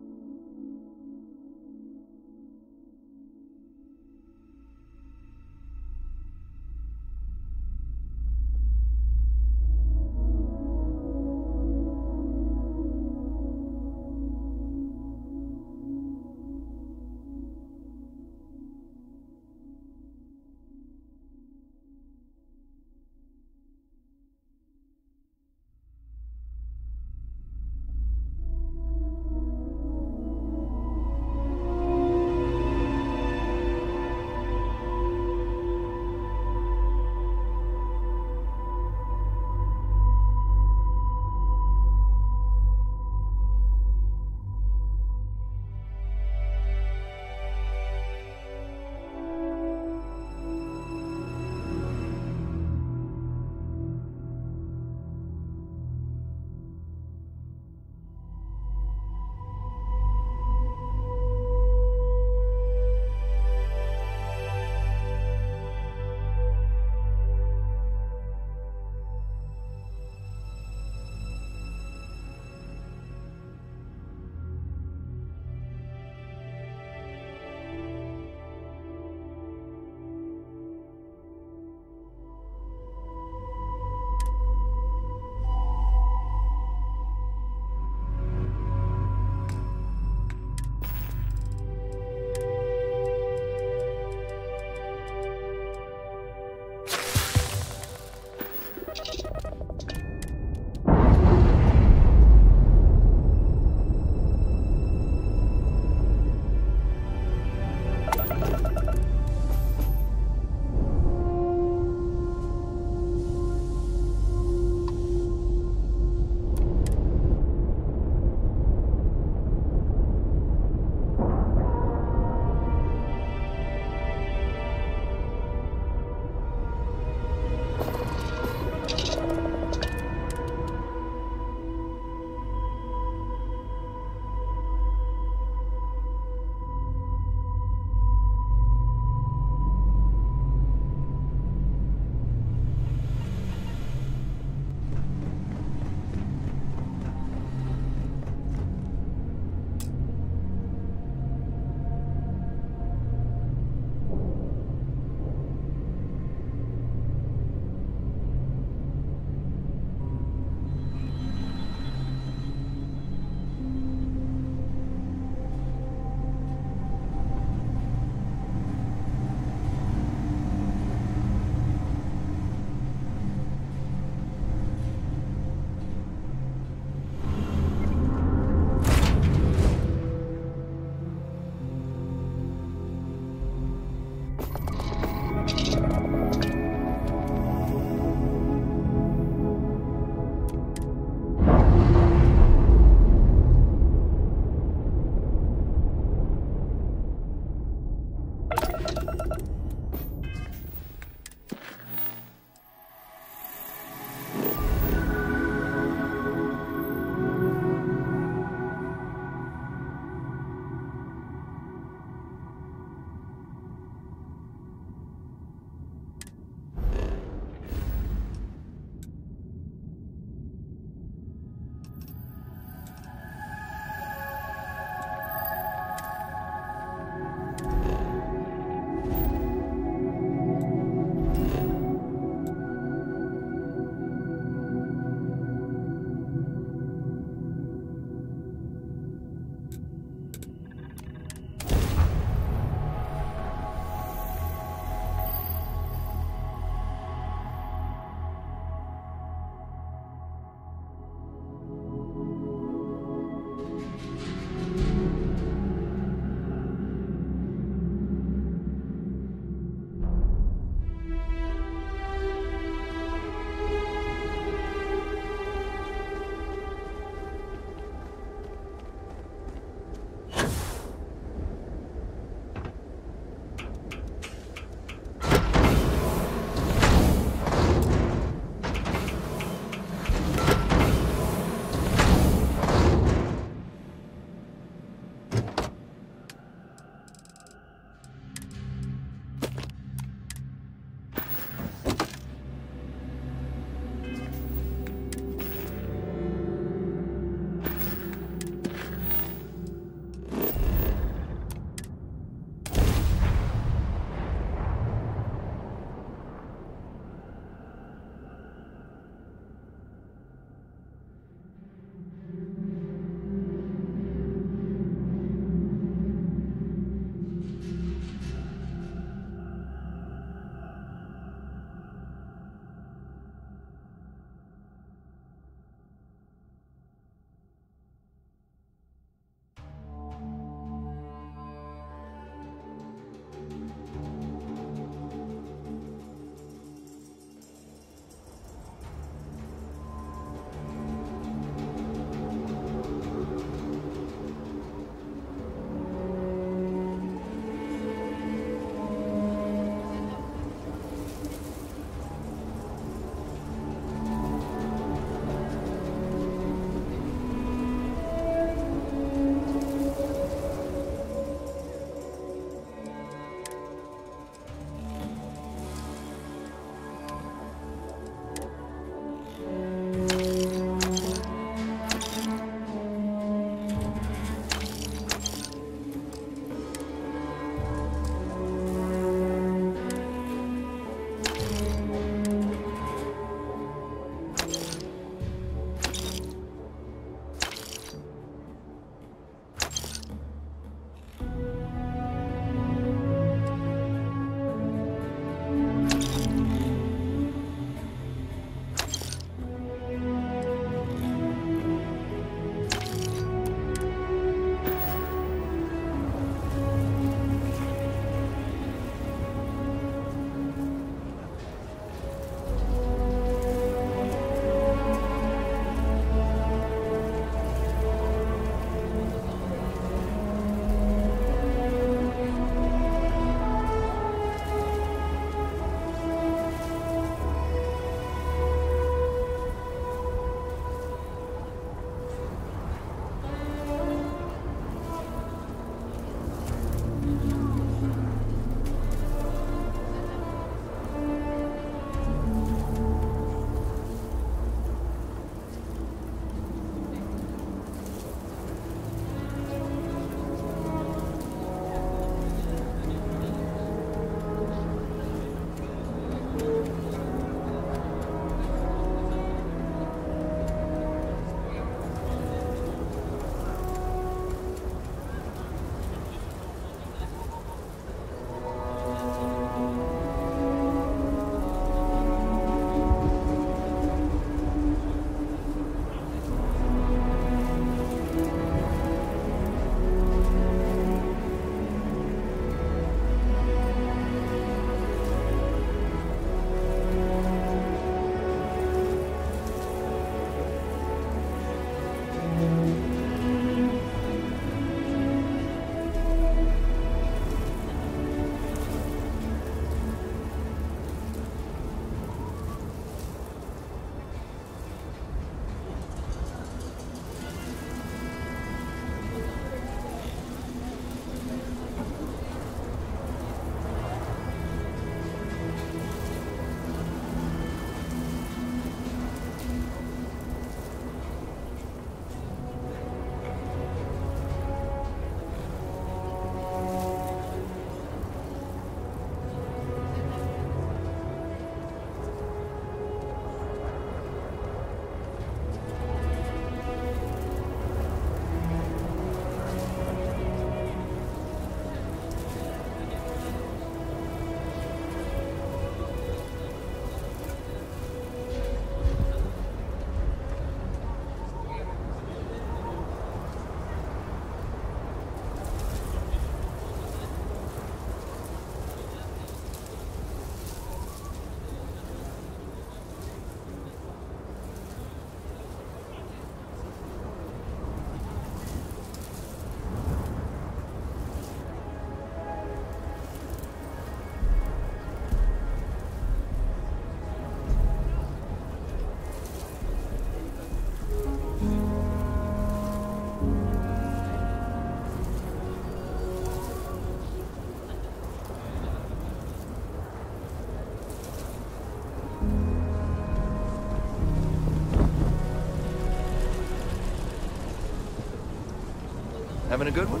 Having a good one?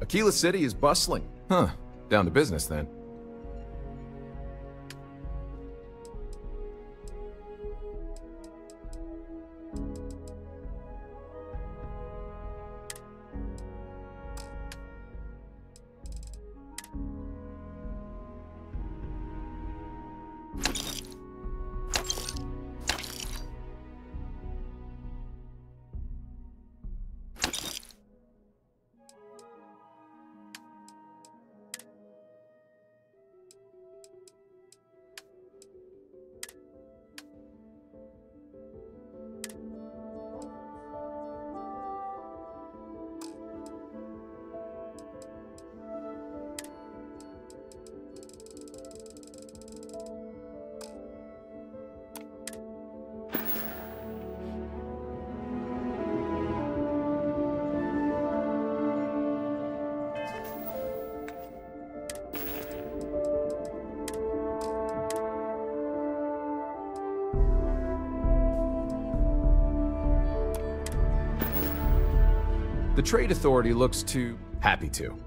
Akila City is bustling. Huh. Down to business then. The Trade Authority looks to... Happy to.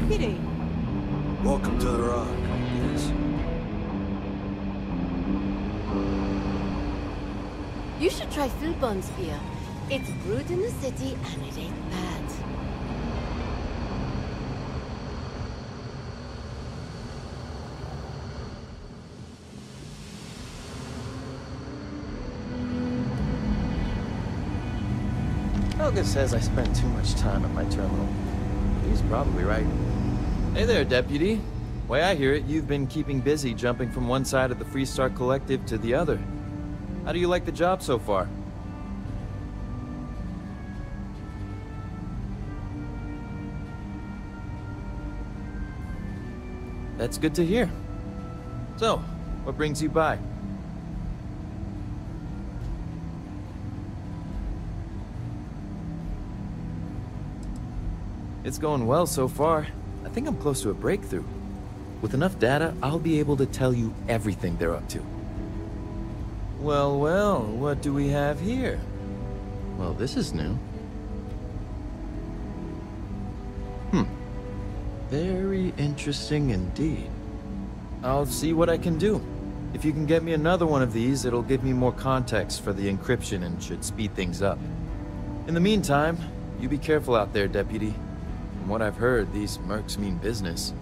deputy. Welcome to the Rock, yes. You should try Philbon's beer. It's brewed in the city and it ain't bad. Helga says I spend too much time at my terminal. He's probably right. Hey there, Deputy. Way I hear it, you've been keeping busy jumping from one side of the Freestar Collective to the other. How do you like the job so far? That's good to hear. So, what brings you by? It's going well so far. I think I'm close to a breakthrough. With enough data, I'll be able to tell you everything they're up to. Well, well, what do we have here? Well, this is new. Hmm. Very interesting indeed. I'll see what I can do. If you can get me another one of these, it'll give me more context for the encryption and should speed things up. In the meantime, you be careful out there, Deputy. From what I've heard, these mercs mean business.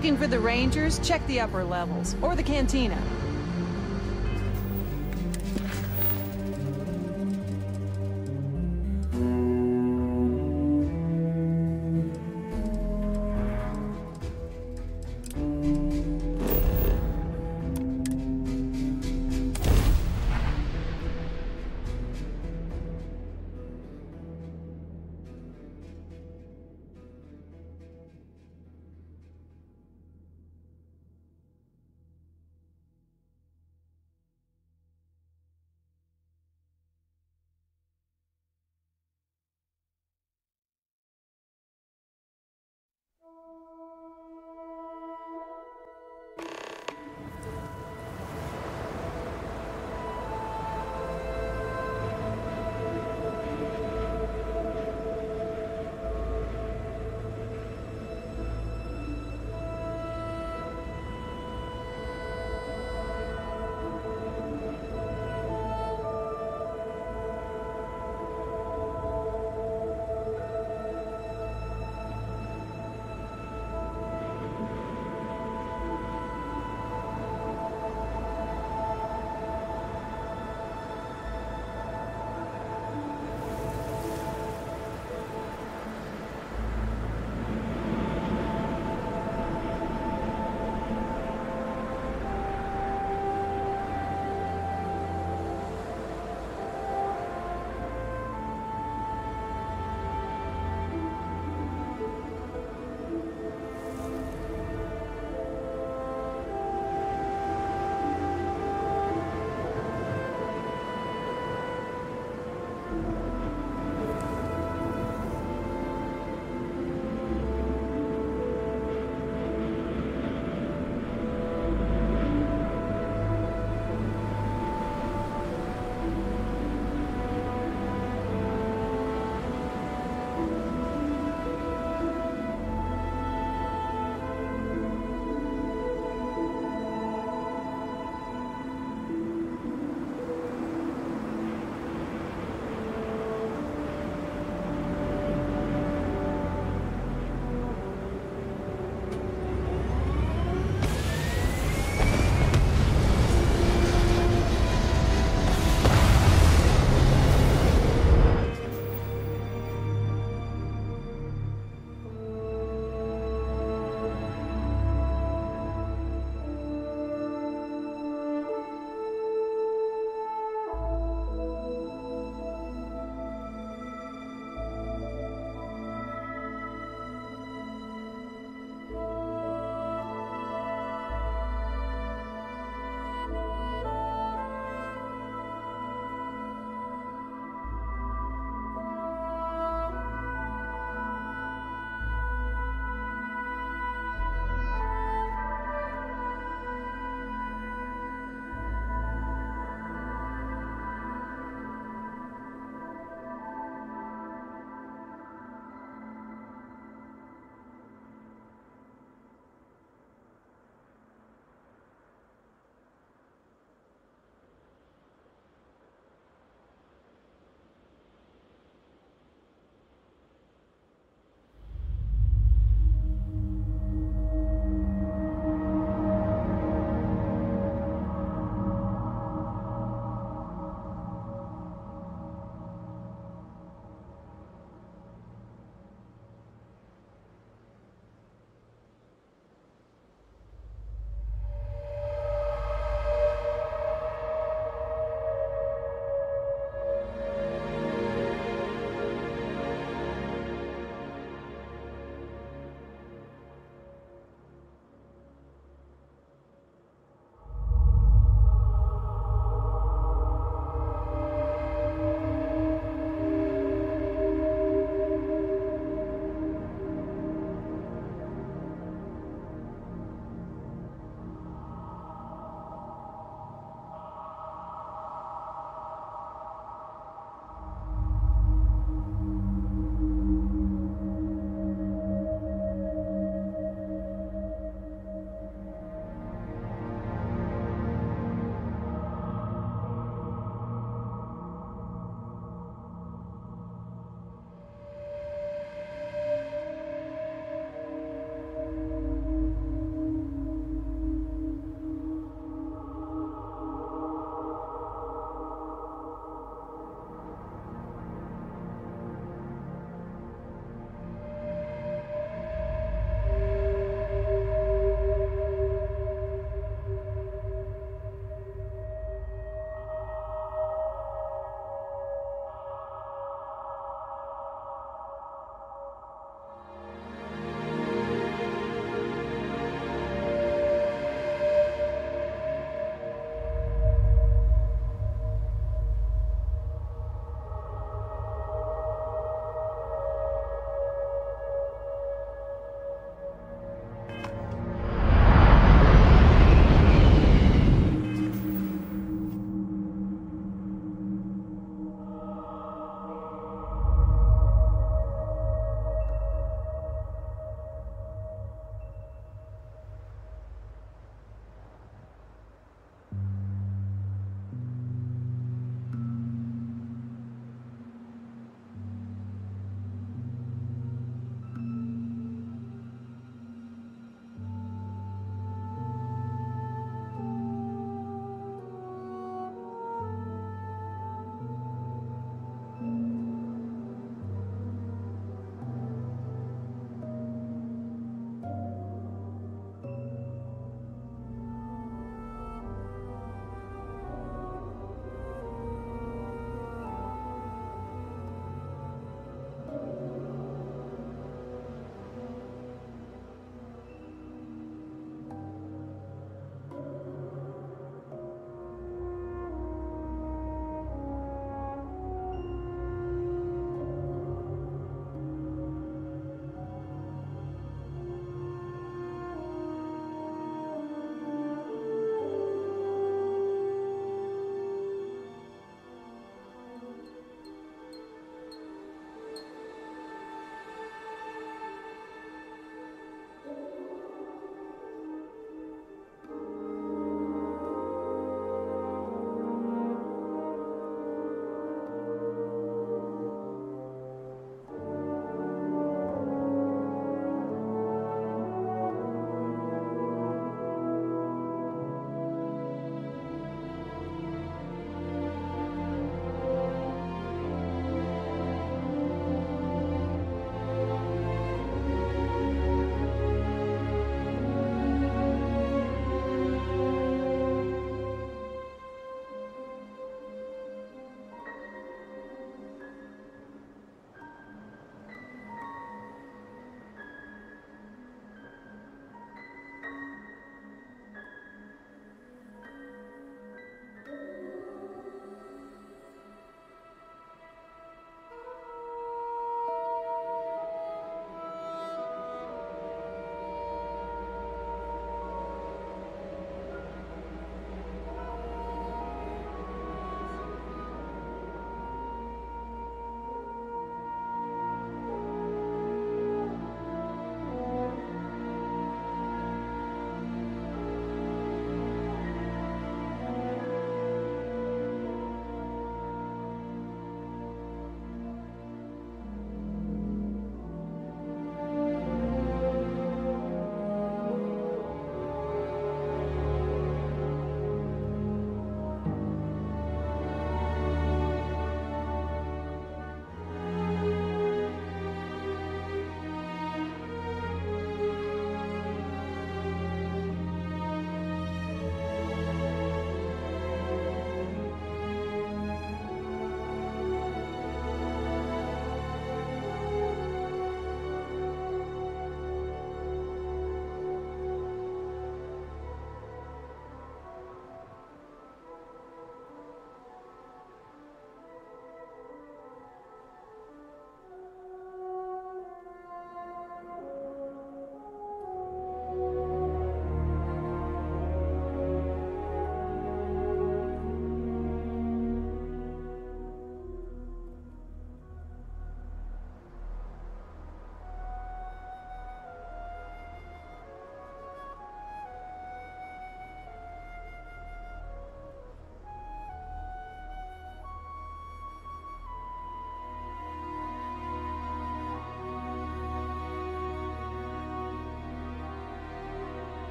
Looking for the Rangers, check the upper levels, or the cantina.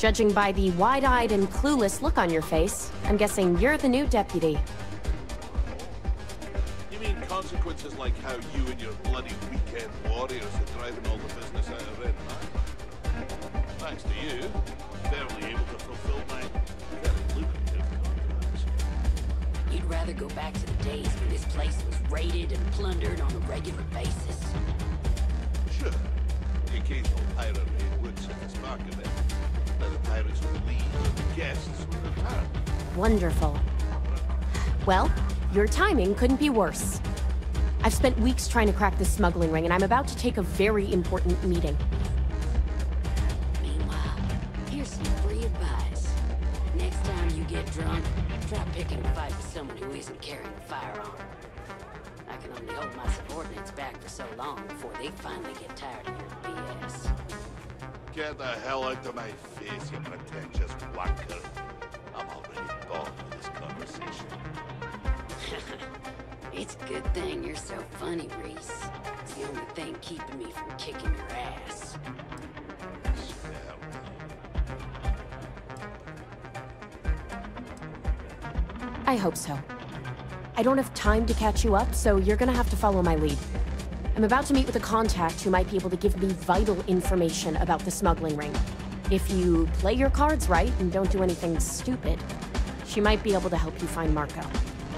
Judging by the wide-eyed and clueless look on your face, I'm guessing you're the new deputy. Timing couldn't be worse. I've spent weeks trying to crack this smuggling ring, and I'm about to take a very important meeting. Keeping me from kicking your ass. I hope so. I don't have time to catch you up, so you're gonna have to follow my lead. I'm about to meet with a contact who might be able to give me vital information about the smuggling ring. If you play your cards right and don't do anything stupid, she might be able to help you find Marco.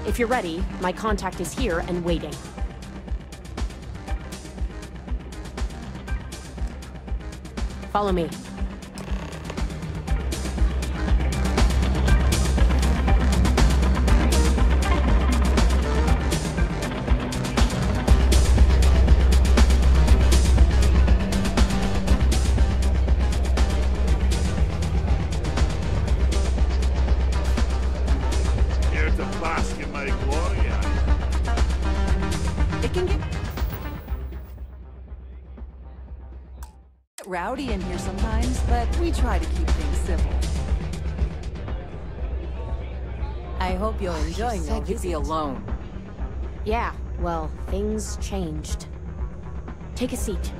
If you're ready, my contact is here and waiting. Follow me. Rowdy in here sometimes, but we try to keep things civil. I hope you're enjoying said your you'd be alone. Yeah, well, things changed. Take a seat.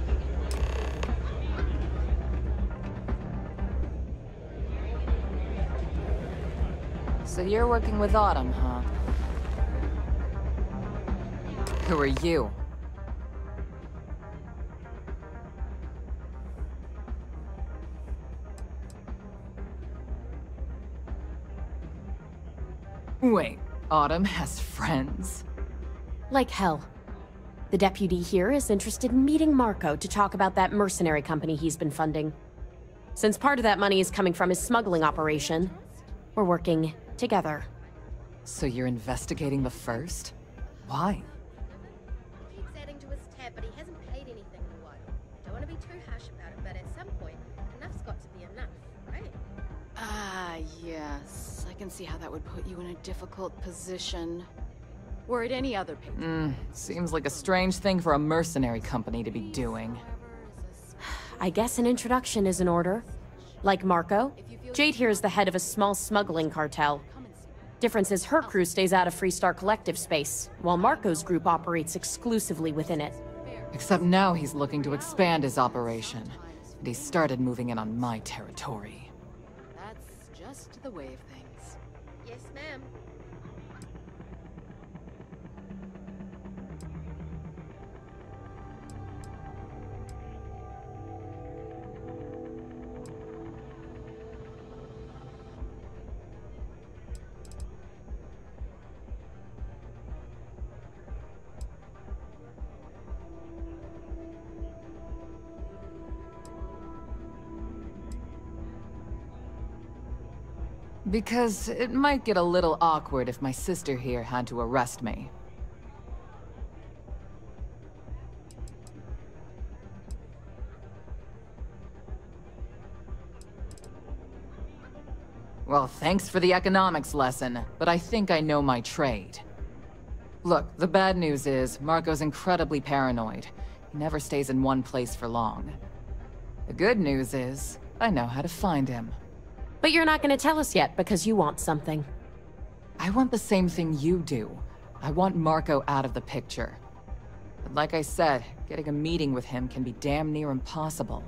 So you're working with Autumn, huh? Who are you? Autumn has friends? Like hell. The deputy here is interested in meeting Marco to talk about that mercenary company he's been funding. Since part of that money is coming from his smuggling operation, we're working together. So you're investigating the first? Why? keeps adding to his tab, but he hasn't paid anything in a while. Don't want to be too harsh about it, but at some point, enough's got to be enough, right? Ah, yes. I can see how that would put you in a difficult position. Were it any other patron. Hmm, seems like a strange thing for a mercenary company to be doing. I guess an introduction is in order. Like Marco, Jade here is the head of a small smuggling cartel. Difference is her crew stays out of Freestar Collective space, while Marco's group operates exclusively within it. Except now he's looking to expand his operation. And he started moving in on my territory. That's just the way of things. Ma'am. Because it might get a little awkward if my sister here had to arrest me. Well, thanks for the economics lesson, but I think I know my trade. Look, the bad news is, Marco's incredibly paranoid. He never stays in one place for long. The good news is, I know how to find him. But you're not gonna tell us yet because you want something. I want the same thing you do. I want Marco out of the picture. But like I said, getting a meeting with him can be damn near impossible.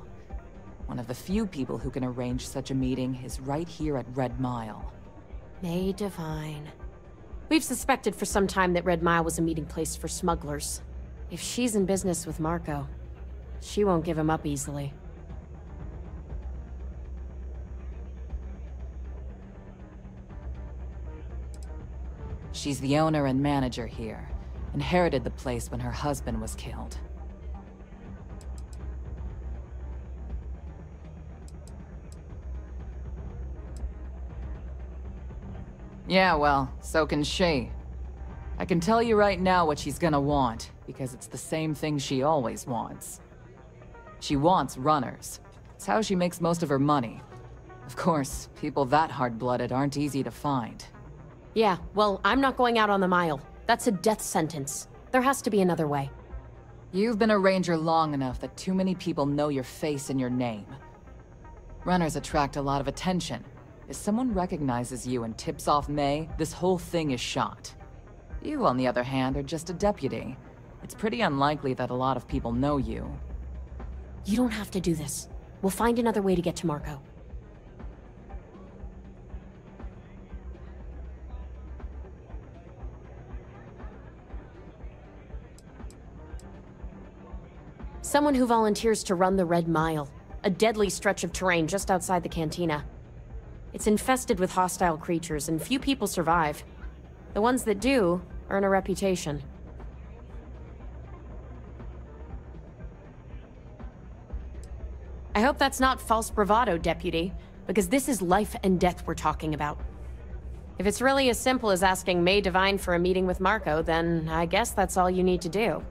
One of the few people who can arrange such a meeting is right here at Red Mile. May Divine. We've suspected for some time that Red Mile was a meeting place for smugglers. If she's in business with Marco, she won't give him up easily. She's the owner and manager here. Inherited the place when her husband was killed. Yeah, well, so can she. I can tell you right now what she's gonna want, because it's the same thing she always wants. She wants runners. It's how she makes most of her money. Of course, people that hard-blooded aren't easy to find. Yeah, well, I'm not going out on the mile. That's a death sentence. There has to be another way. You've been a ranger long enough that too many people know your face and your name. Runners attract a lot of attention. If someone recognizes you and tips off May, this whole thing is shot. You, on the other hand, are just a deputy. It's pretty unlikely that a lot of people know you. You don't have to do this. We'll find another way to get to Marco. Someone who volunteers to run the Red Mile, a deadly stretch of terrain just outside the cantina. It's infested with hostile creatures, and few people survive. The ones that do earn a reputation. I hope that's not false bravado, Deputy, because this is life and death we're talking about. If it's really as simple as asking May Divine for a meeting with Marco, then I guess that's all you need to do.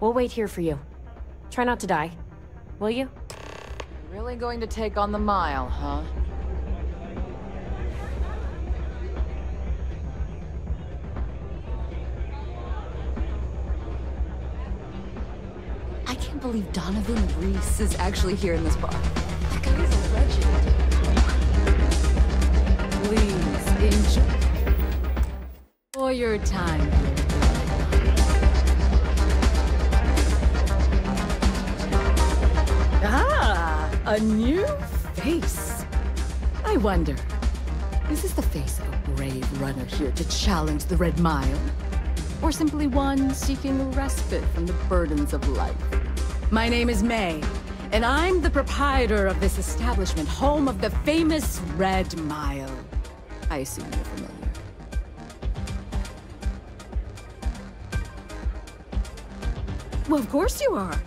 We'll wait here for you. Try not to die. Will you? Really going to take on the mile, huh? I can't believe Donovan Reese is actually here in this bar. That guy is a legend. Please, enjoy. For your time. Ah, a new face. I wonder, is this the face of a brave runner here to challenge the Red Mile? Or simply one seeking respite from the burdens of life? My name is May, and I'm the proprietor of this establishment, home of the famous Red Mile. I assume you're familiar. Well, of course you are.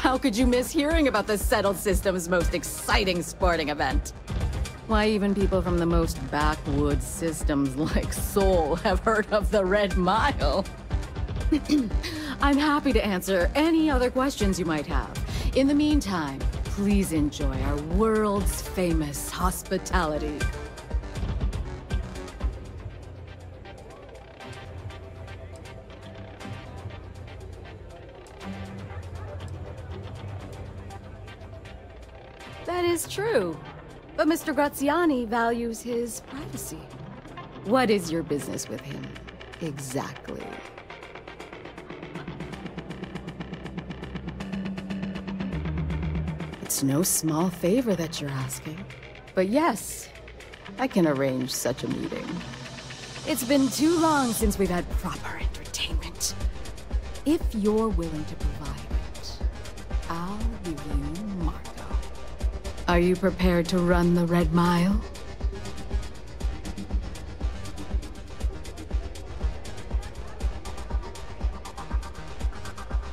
How could you miss hearing about the Settled System's most exciting sporting event? Why, even people from the most backwoods systems like Sol have heard of the Red Mile. I'm happy to answer any other questions you might have. In the meantime, please enjoy our world's famous hospitality. That is true. But Mr. Graziani values his privacy. What is your business with him? Exactly. It's no small favor that you're asking. But yes, I can arrange such a meeting. It's been too long since we've had proper entertainment. If you're willing to Are you prepared to run the Red Mile?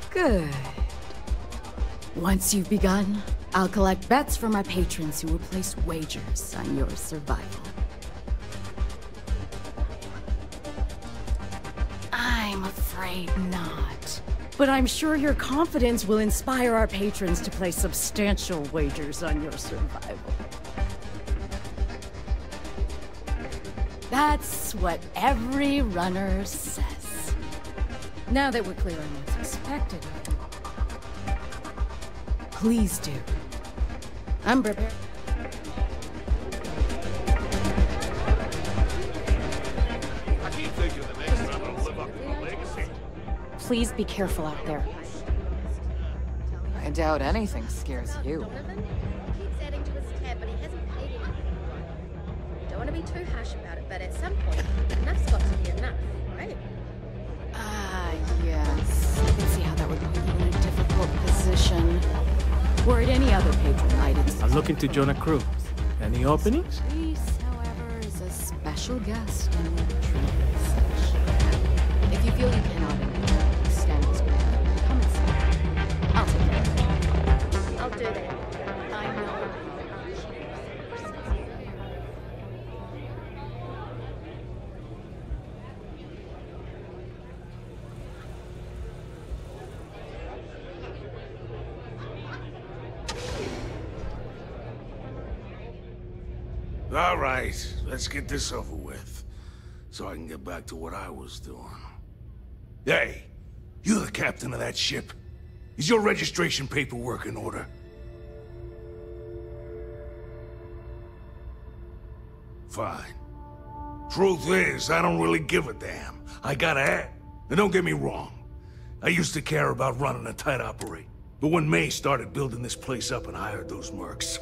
Good. Once you've begun, I'll collect bets from my patrons who will place wagers on your survival. I'm afraid not. But I'm sure your confidence will inspire our patrons to place substantial wagers on your survival. That's what every runner says. Now that we're clear on what's expected please do. I'm prepared. Please be careful out there. I doubt anything scares you. Don't want to be too harsh about it, but at some point, enough's got to be enough, right? Ah, yes. I can see how that would put you in a difficult position. Were it any other patron, I'd... I'm looking to Jonah crew. Any openings? Reese, however, is a special guest in the If you feel you cannot of it. That. Know. All right, let's get this over with, so I can get back to what I was doing. Hey, you're the captain of that ship? Is your registration paperwork in order? Fine. Truth is, I don't really give a damn. I gotta act. And don't get me wrong. I used to care about running a tight operate. But when May started building this place up and hired those mercs,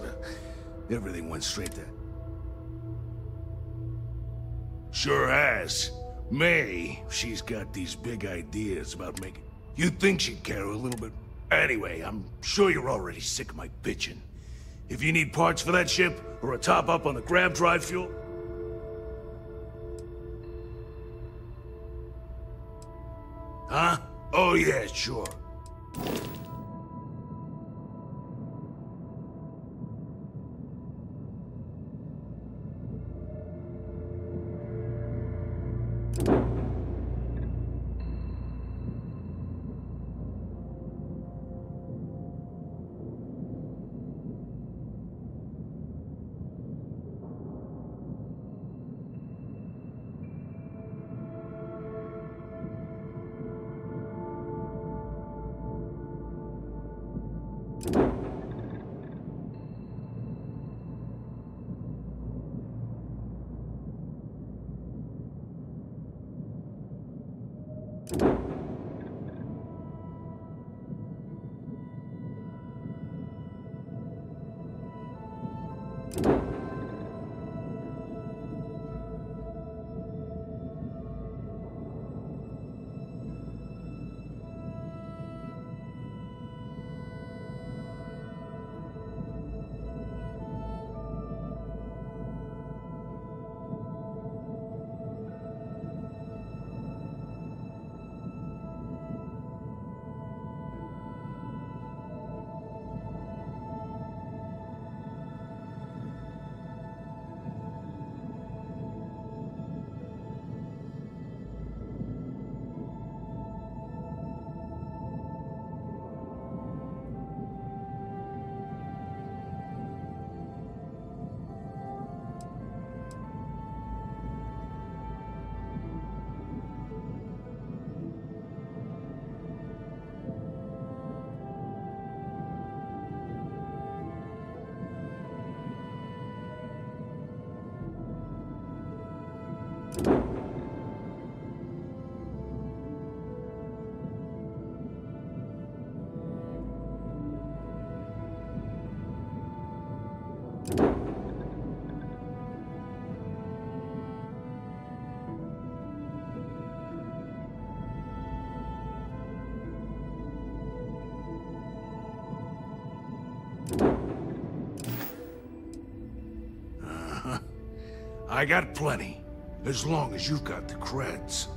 everything went straight to... Sure has. May, she's got these big ideas about making... You'd think she'd care a little bit. Anyway, I'm sure you're already sick of my bitching. If you need parts for that ship, or a top-up on the grav drive fuel... Huh? Oh yeah, sure. I got plenty, as long as you've got the creds.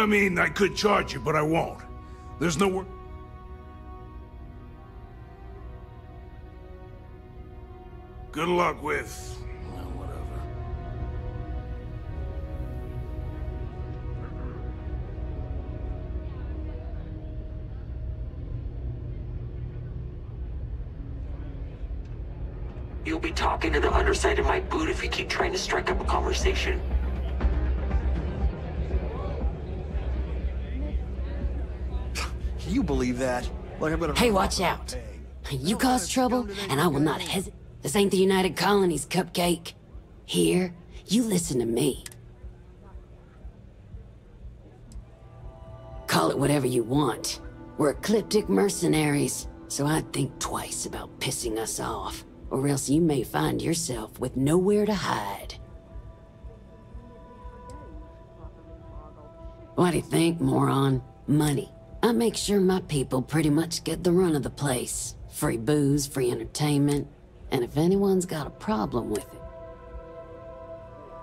I mean, I could charge you, but I won't. There's no wor- Good luck with... well, whatever. You'll be talking to the underside of my boot if you keep trying to strike up a conversation. Believe that? Like I'm gonna. Hey, watch out. You cause trouble, and I will not hesitate. This ain't the United Colonies, Cupcake. Here, you listen to me. Call it whatever you want. We're ecliptic mercenaries, so I'd think twice about pissing us off, or else you may find yourself with nowhere to hide. What do you think, moron? Money. I make sure my people pretty much get the run of the place. Free booze, free entertainment, and if anyone's got a problem with it.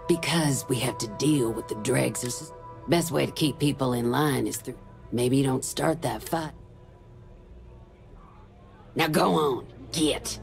Because we have to deal with the dregs of... Best way to keep people in line is through... Maybe you don't start that fight. Now go on, get.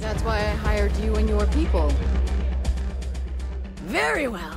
That's why I hired you and your people. Very well.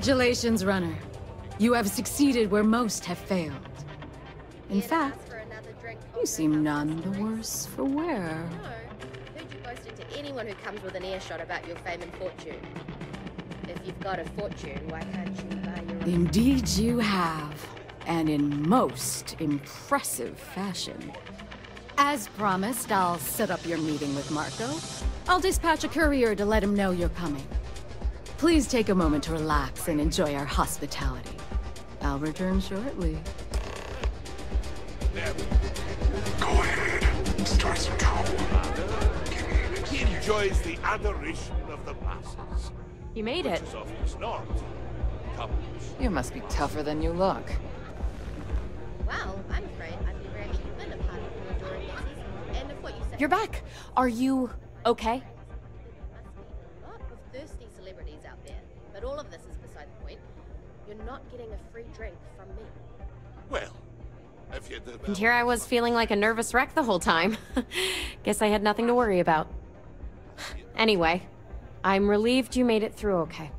Congratulations, runner. You have succeeded where most have failed. In fact, you seem none the worse for wear. No, Who'd you boast into anyone who comes with an earshot about your fame and fortune? If you've got a fortune, why can't you buy your own? Indeed you have. And in most impressive fashion. As promised, I'll set up your meeting with Marco. I'll dispatch a courier to let him know you're coming. Please take a moment to relax and enjoy our hospitality. I'll return shortly. Go ahead. Start some trouble. He enjoys the adoration of the masses. You made which it. is often not. You must be tougher than you look. Well, I'm afraid I've never actually been a part of your. And if what you say You're back. Are you okay? You're not getting a free drink from me. Well, if you did And here I was feeling like a nervous wreck the whole time. Guess I had nothing to worry about. Anyway, I'm relieved you made it through okay.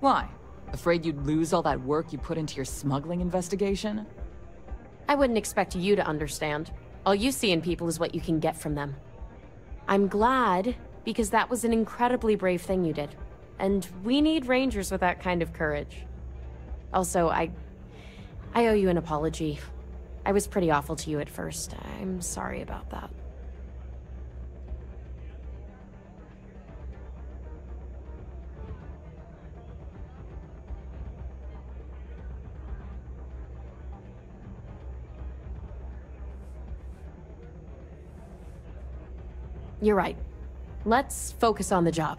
Why? Afraid you'd lose all that work you put into your smuggling investigation? I wouldn't expect you to understand. All you see in people is what you can get from them. I'm glad, because that was an incredibly brave thing you did. And we need rangers with that kind of courage. Also, I... I owe you an apology. I was pretty awful to you at first. I'm sorry about that. You're right. Let's focus on the job.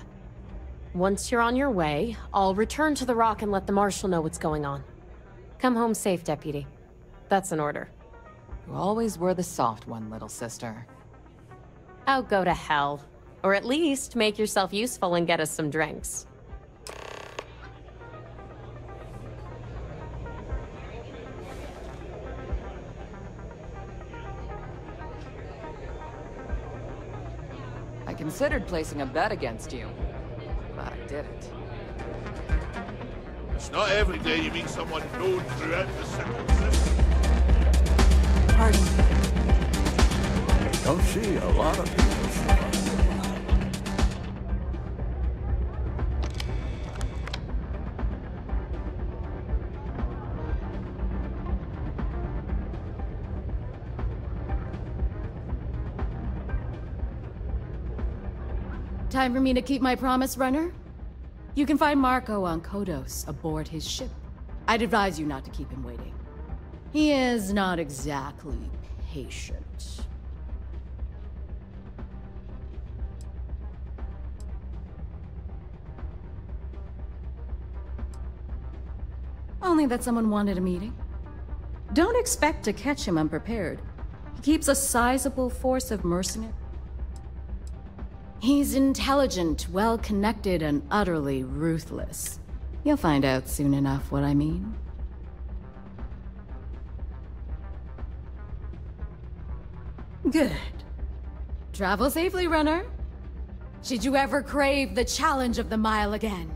Once you're on your way, I'll return to the Rock and let the Marshal know what's going on. Come home safe, Deputy. That's an order. You always were the soft one, little sister. Oh, go to hell. Or at least make yourself useful and get us some drinks. I considered placing a bet against you, but I didn't. It's not every day you meet someone known throughout the Settled Systems. Don't see a lot of people. Time for me to keep my promise, runner? You can find Marco on Kodos aboard his ship. I'd advise you not to keep him waiting. He is not exactly patient. Only that someone wanted a meeting. Don't expect to catch him unprepared. He keeps a sizable force of mercenaries. He's intelligent, well-connected, and utterly ruthless. You'll find out soon enough what I mean. Good. Travel safely, runner. Should you ever crave the challenge of the mile again.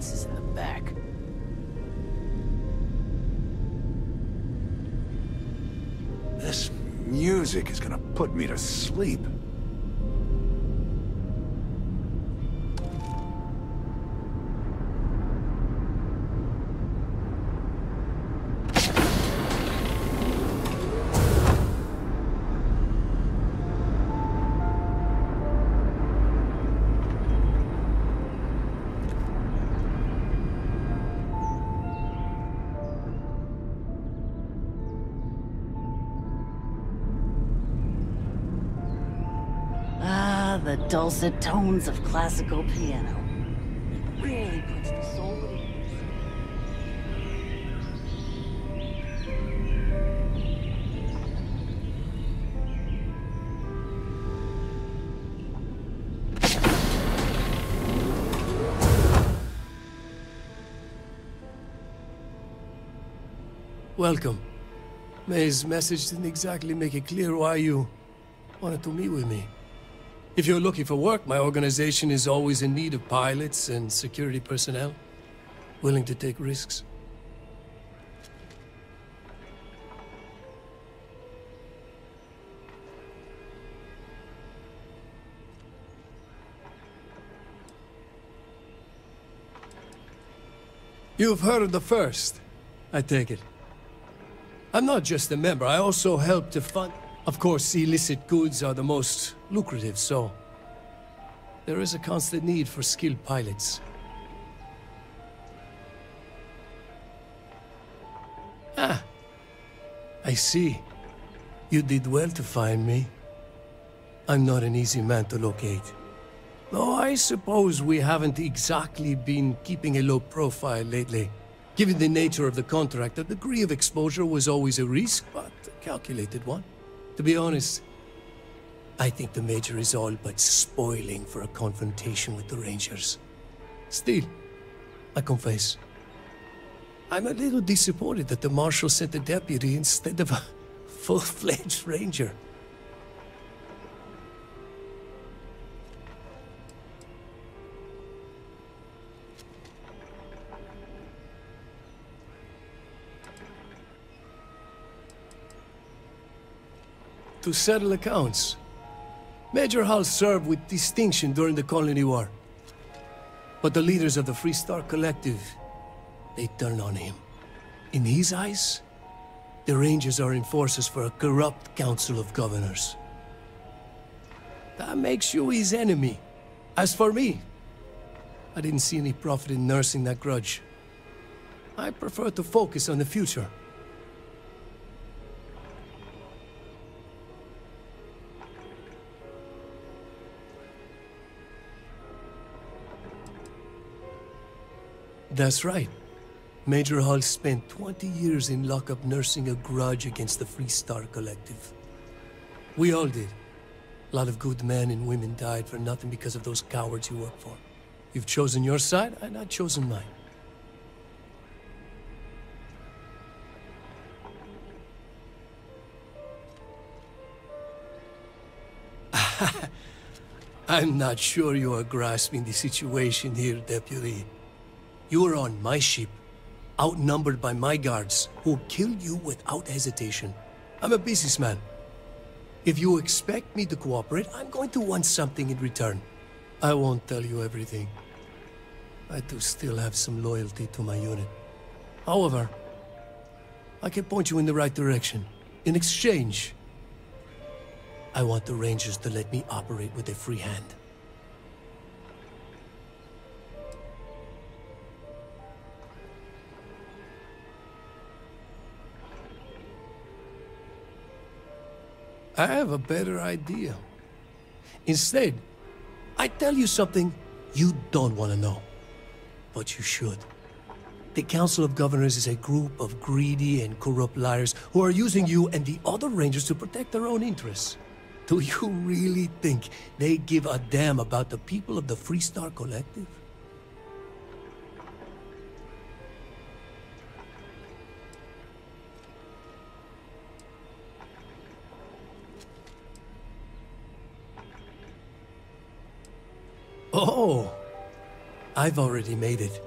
In the back. This music is gonna put me to sleep. The dulcet tones of classical piano. It really puts the soul at ease. Welcome. May's message didn't exactly make it clear why you wanted to meet with me. If you're looking for work, my organization is always in need of pilots and security personnel, willing to take risks. You've heard of the First, I take it. I'm not just a member, I also help to fund... Of course, illicit goods are the most lucrative, so... There is a constant need for skilled pilots. Ah, I see. You did well to find me. I'm not an easy man to locate. Though I suppose we haven't exactly been keeping a low profile lately. Given the nature of the contract, a degree of exposure was always a risk, but a calculated one. To be honest, I think the Major is all but spoiling for a confrontation with the Rangers. Still, I confess, I'm a little disappointed that the Marshal sent a deputy instead of a full-fledged Ranger. To settle accounts. Major Hall served with distinction during the Colony War. But the leaders of the Freestar Collective, they turned on him. In his eyes, the Rangers are enforcers for a corrupt Council of Governors. That makes you his enemy. As for me, I didn't see any profit in nursing that grudge. I prefer to focus on the future. That's right. Major Hall spent 20 years in lockup nursing a grudge against the Freestar Collective. We all did. A lot of good men and women died for nothing because of those cowards you work for. You've chosen your side, and I've chosen mine. I'm not sure you are grasping the situation here, Deputy. You are on my ship, outnumbered by my guards, who'll kill you without hesitation. I'm a businessman. If you expect me to cooperate, I'm going to want something in return. I won't tell you everything. I do still have some loyalty to my unit. However, I can point you in the right direction. In exchange, I want the Rangers to let me operate with a free hand. I have a better idea. Instead, I tell you something you don't want to know. But you should. The Council of Governors is a group of greedy and corrupt liars who are using you and the other Rangers to protect their own interests. Do you really think they give a damn about the people of the Freestar Collective? Oh! I've already made it.